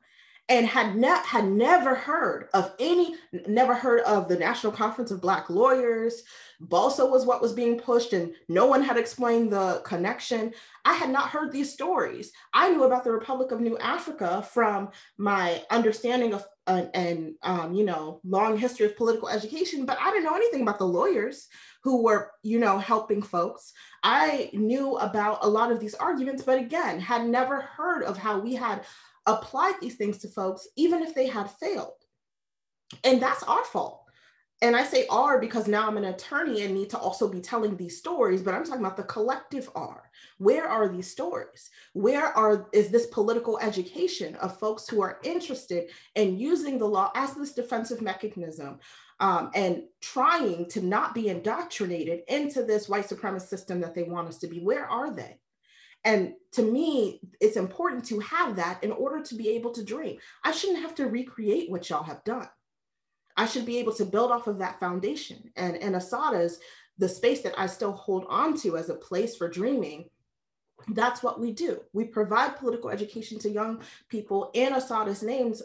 and had not had never heard of any never heard of the national conference of black lawyers. BALSA was what was being pushed and no one had explained the connection. I had not heard these stories. I knew about the republic of new africa from my understanding of uh, and um, you know long history of political education but i didn't know anything about the lawyers who were you know helping folks. I knew about a lot of these arguments but again had never heard of how we had applied these things to folks, even if they had failed. And that's our fault. And I say R because now I'm an attorney and need to also be telling these stories, but I'm talking about the collective R. Where are these stories? Where are is this political education of folks who are interested in using the law as this defensive mechanism um, and trying to not be indoctrinated into this white supremacist system that they want us to be? Where are they? And to me, it's important to have that in order to be able to dream. I shouldn't have to recreate what y'all have done. I should be able to build off of that foundation. And, and Assata's, the space that I still hold on to as a place for dreaming, that's what we do. We provide political education to young people in Assata's names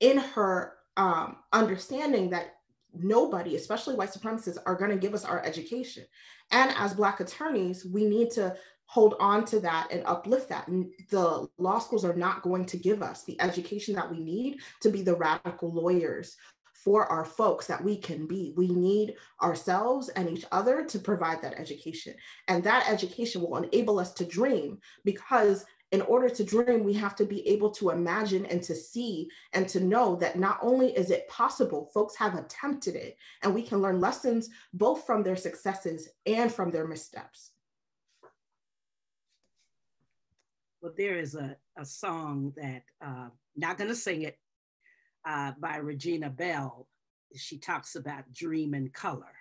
in her um, understanding that nobody, especially white supremacists, are going to give us our education. And as Black attorneys, we need to hold on to that and uplift that. And the law schools are not going to give us the education that we need to be the radical lawyers for our folks that we can be. We need ourselves and each other to provide that education. And that education will enable us to dream because in order to dream, we have to be able to imagine and to see and to know that not only is it possible, folks have attempted it, and we can learn lessons both from their successes and from their missteps. Well, there is a, a song that, uh, not gonna sing it, uh, by Regina Belle. She talks about dream and color.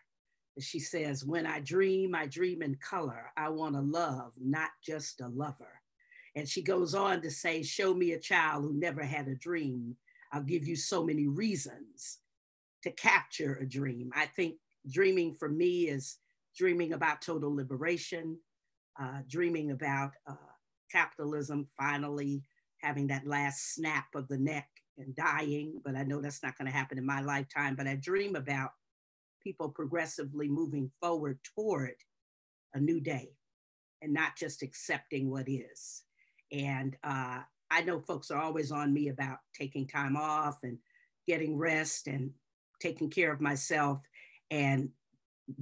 She says, when I dream, I dream in color. I want to love, not just a lover. And she goes on to say, show me a child who never had a dream. I'll give you so many reasons to capture a dream. I think dreaming for me is dreaming about total liberation, uh, dreaming about uh, capitalism finally having that last snap of the neck and dying, but I know that's not going to happen in my lifetime. But I dream about people progressively moving forward toward a new day and not just accepting what is. And uh, I know folks are always on me about taking time off and getting rest and taking care of myself. And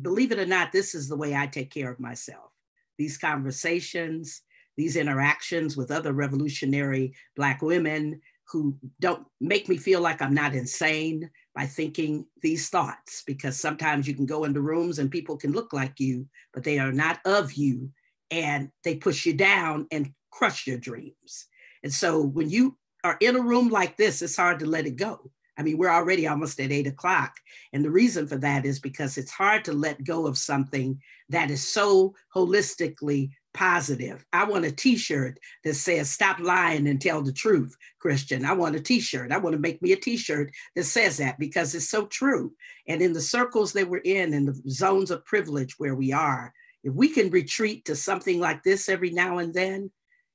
believe it or not, this is the way I take care of myself. These conversations, these interactions with other revolutionary Black women who don't make me feel like I'm not insane by thinking these thoughts, because sometimes you can go into rooms and people can look like you, but they are not of you, and they push you down and crush your dreams. And so when you are in a room like this, it's hard to let it go I mean, we're already almost at eight o'clock. And the reason for that is because it's hard to let go of something that is so holistically positive. I want a t-shirt that says stop lying and tell the truth, Christian. I want a t-shirt. I want to make me a t-shirt that says that because it's so true. And in the circles that we're in and the zones of privilege where we are, if we can retreat to something like this every now and then,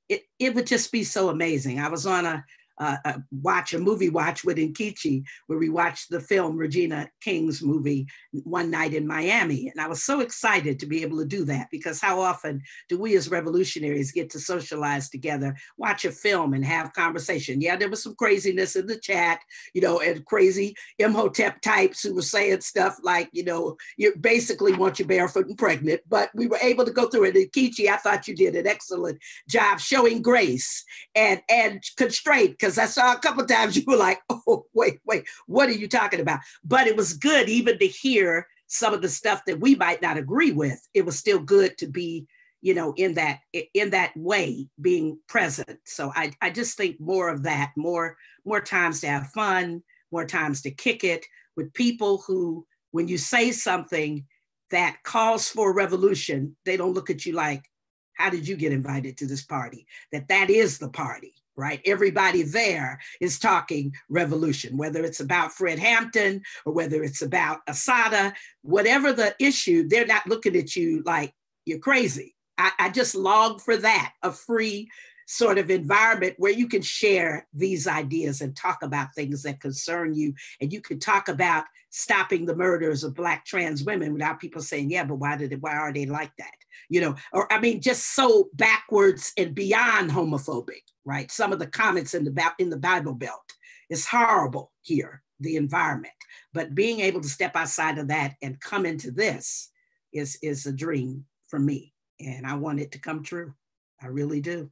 it, it would just be so amazing. I was on a uh, uh, watch a movie watch with Nkechi, where we watched the film Regina King's movie one night in Miami. And I was so excited to be able to do that because how often do we as revolutionaries get to socialize together, watch a film and have conversation? Yeah, there was some craziness in the chat, you know, and crazy Imhotep types who were saying stuff like, you know, you basically want you barefoot and pregnant, but we were able to go through it. And I thought you did an excellent job showing grace and, and constraint because I saw a couple times you were like, oh, wait, wait, what are you talking about? But it was good even to hear some of the stuff that we might not agree with. It was still good to be, you know, in that in that way, being present. So I, I just think more of that, more, more times to have fun, more times to kick it with people who, when you say something that calls for revolution, they don't look at you like, how did you get invited to this party? That that is the party right? Everybody there is talking revolution, whether it's about Fred Hampton or whether it's about Assata, whatever the issue, they're not looking at you like you're crazy. I, I just long for that, a free sort of environment where you can share these ideas and talk about things that concern you. And you can talk about stopping the murders of Black trans women without people saying, yeah, but why did it, why are they like that? You know, or I mean, just so backwards and beyond homophobic right? Some of the comments in the, in the Bible Belt. is horrible here, the environment. But being able to step outside of that and come into this is, is a dream for me. And I want it to come true. I really do.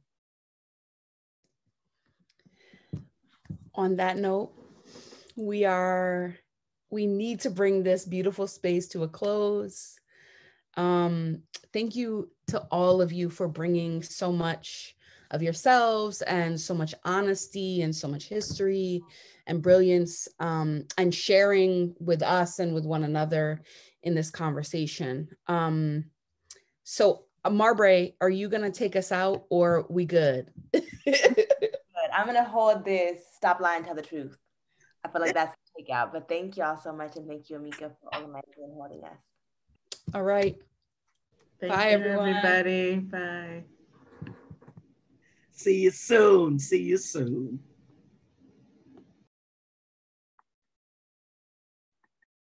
On that note, we are, we need to bring this beautiful space to a close. Um, thank you to all of you for bringing so much of yourselves and so much honesty and so much history and brilliance um, and sharing with us and with one another in this conversation. Um, so, uh, Marbre, are you going to take us out or we good? <laughs> good. I'm going to hold this stop lying, tell the truth. I feel like <laughs> that's a takeout. But thank y'all so much. And thank you, Amika, for all of my holding us. All right. Thank Bye, you, everyone. everybody. Bye. See you soon. See you soon.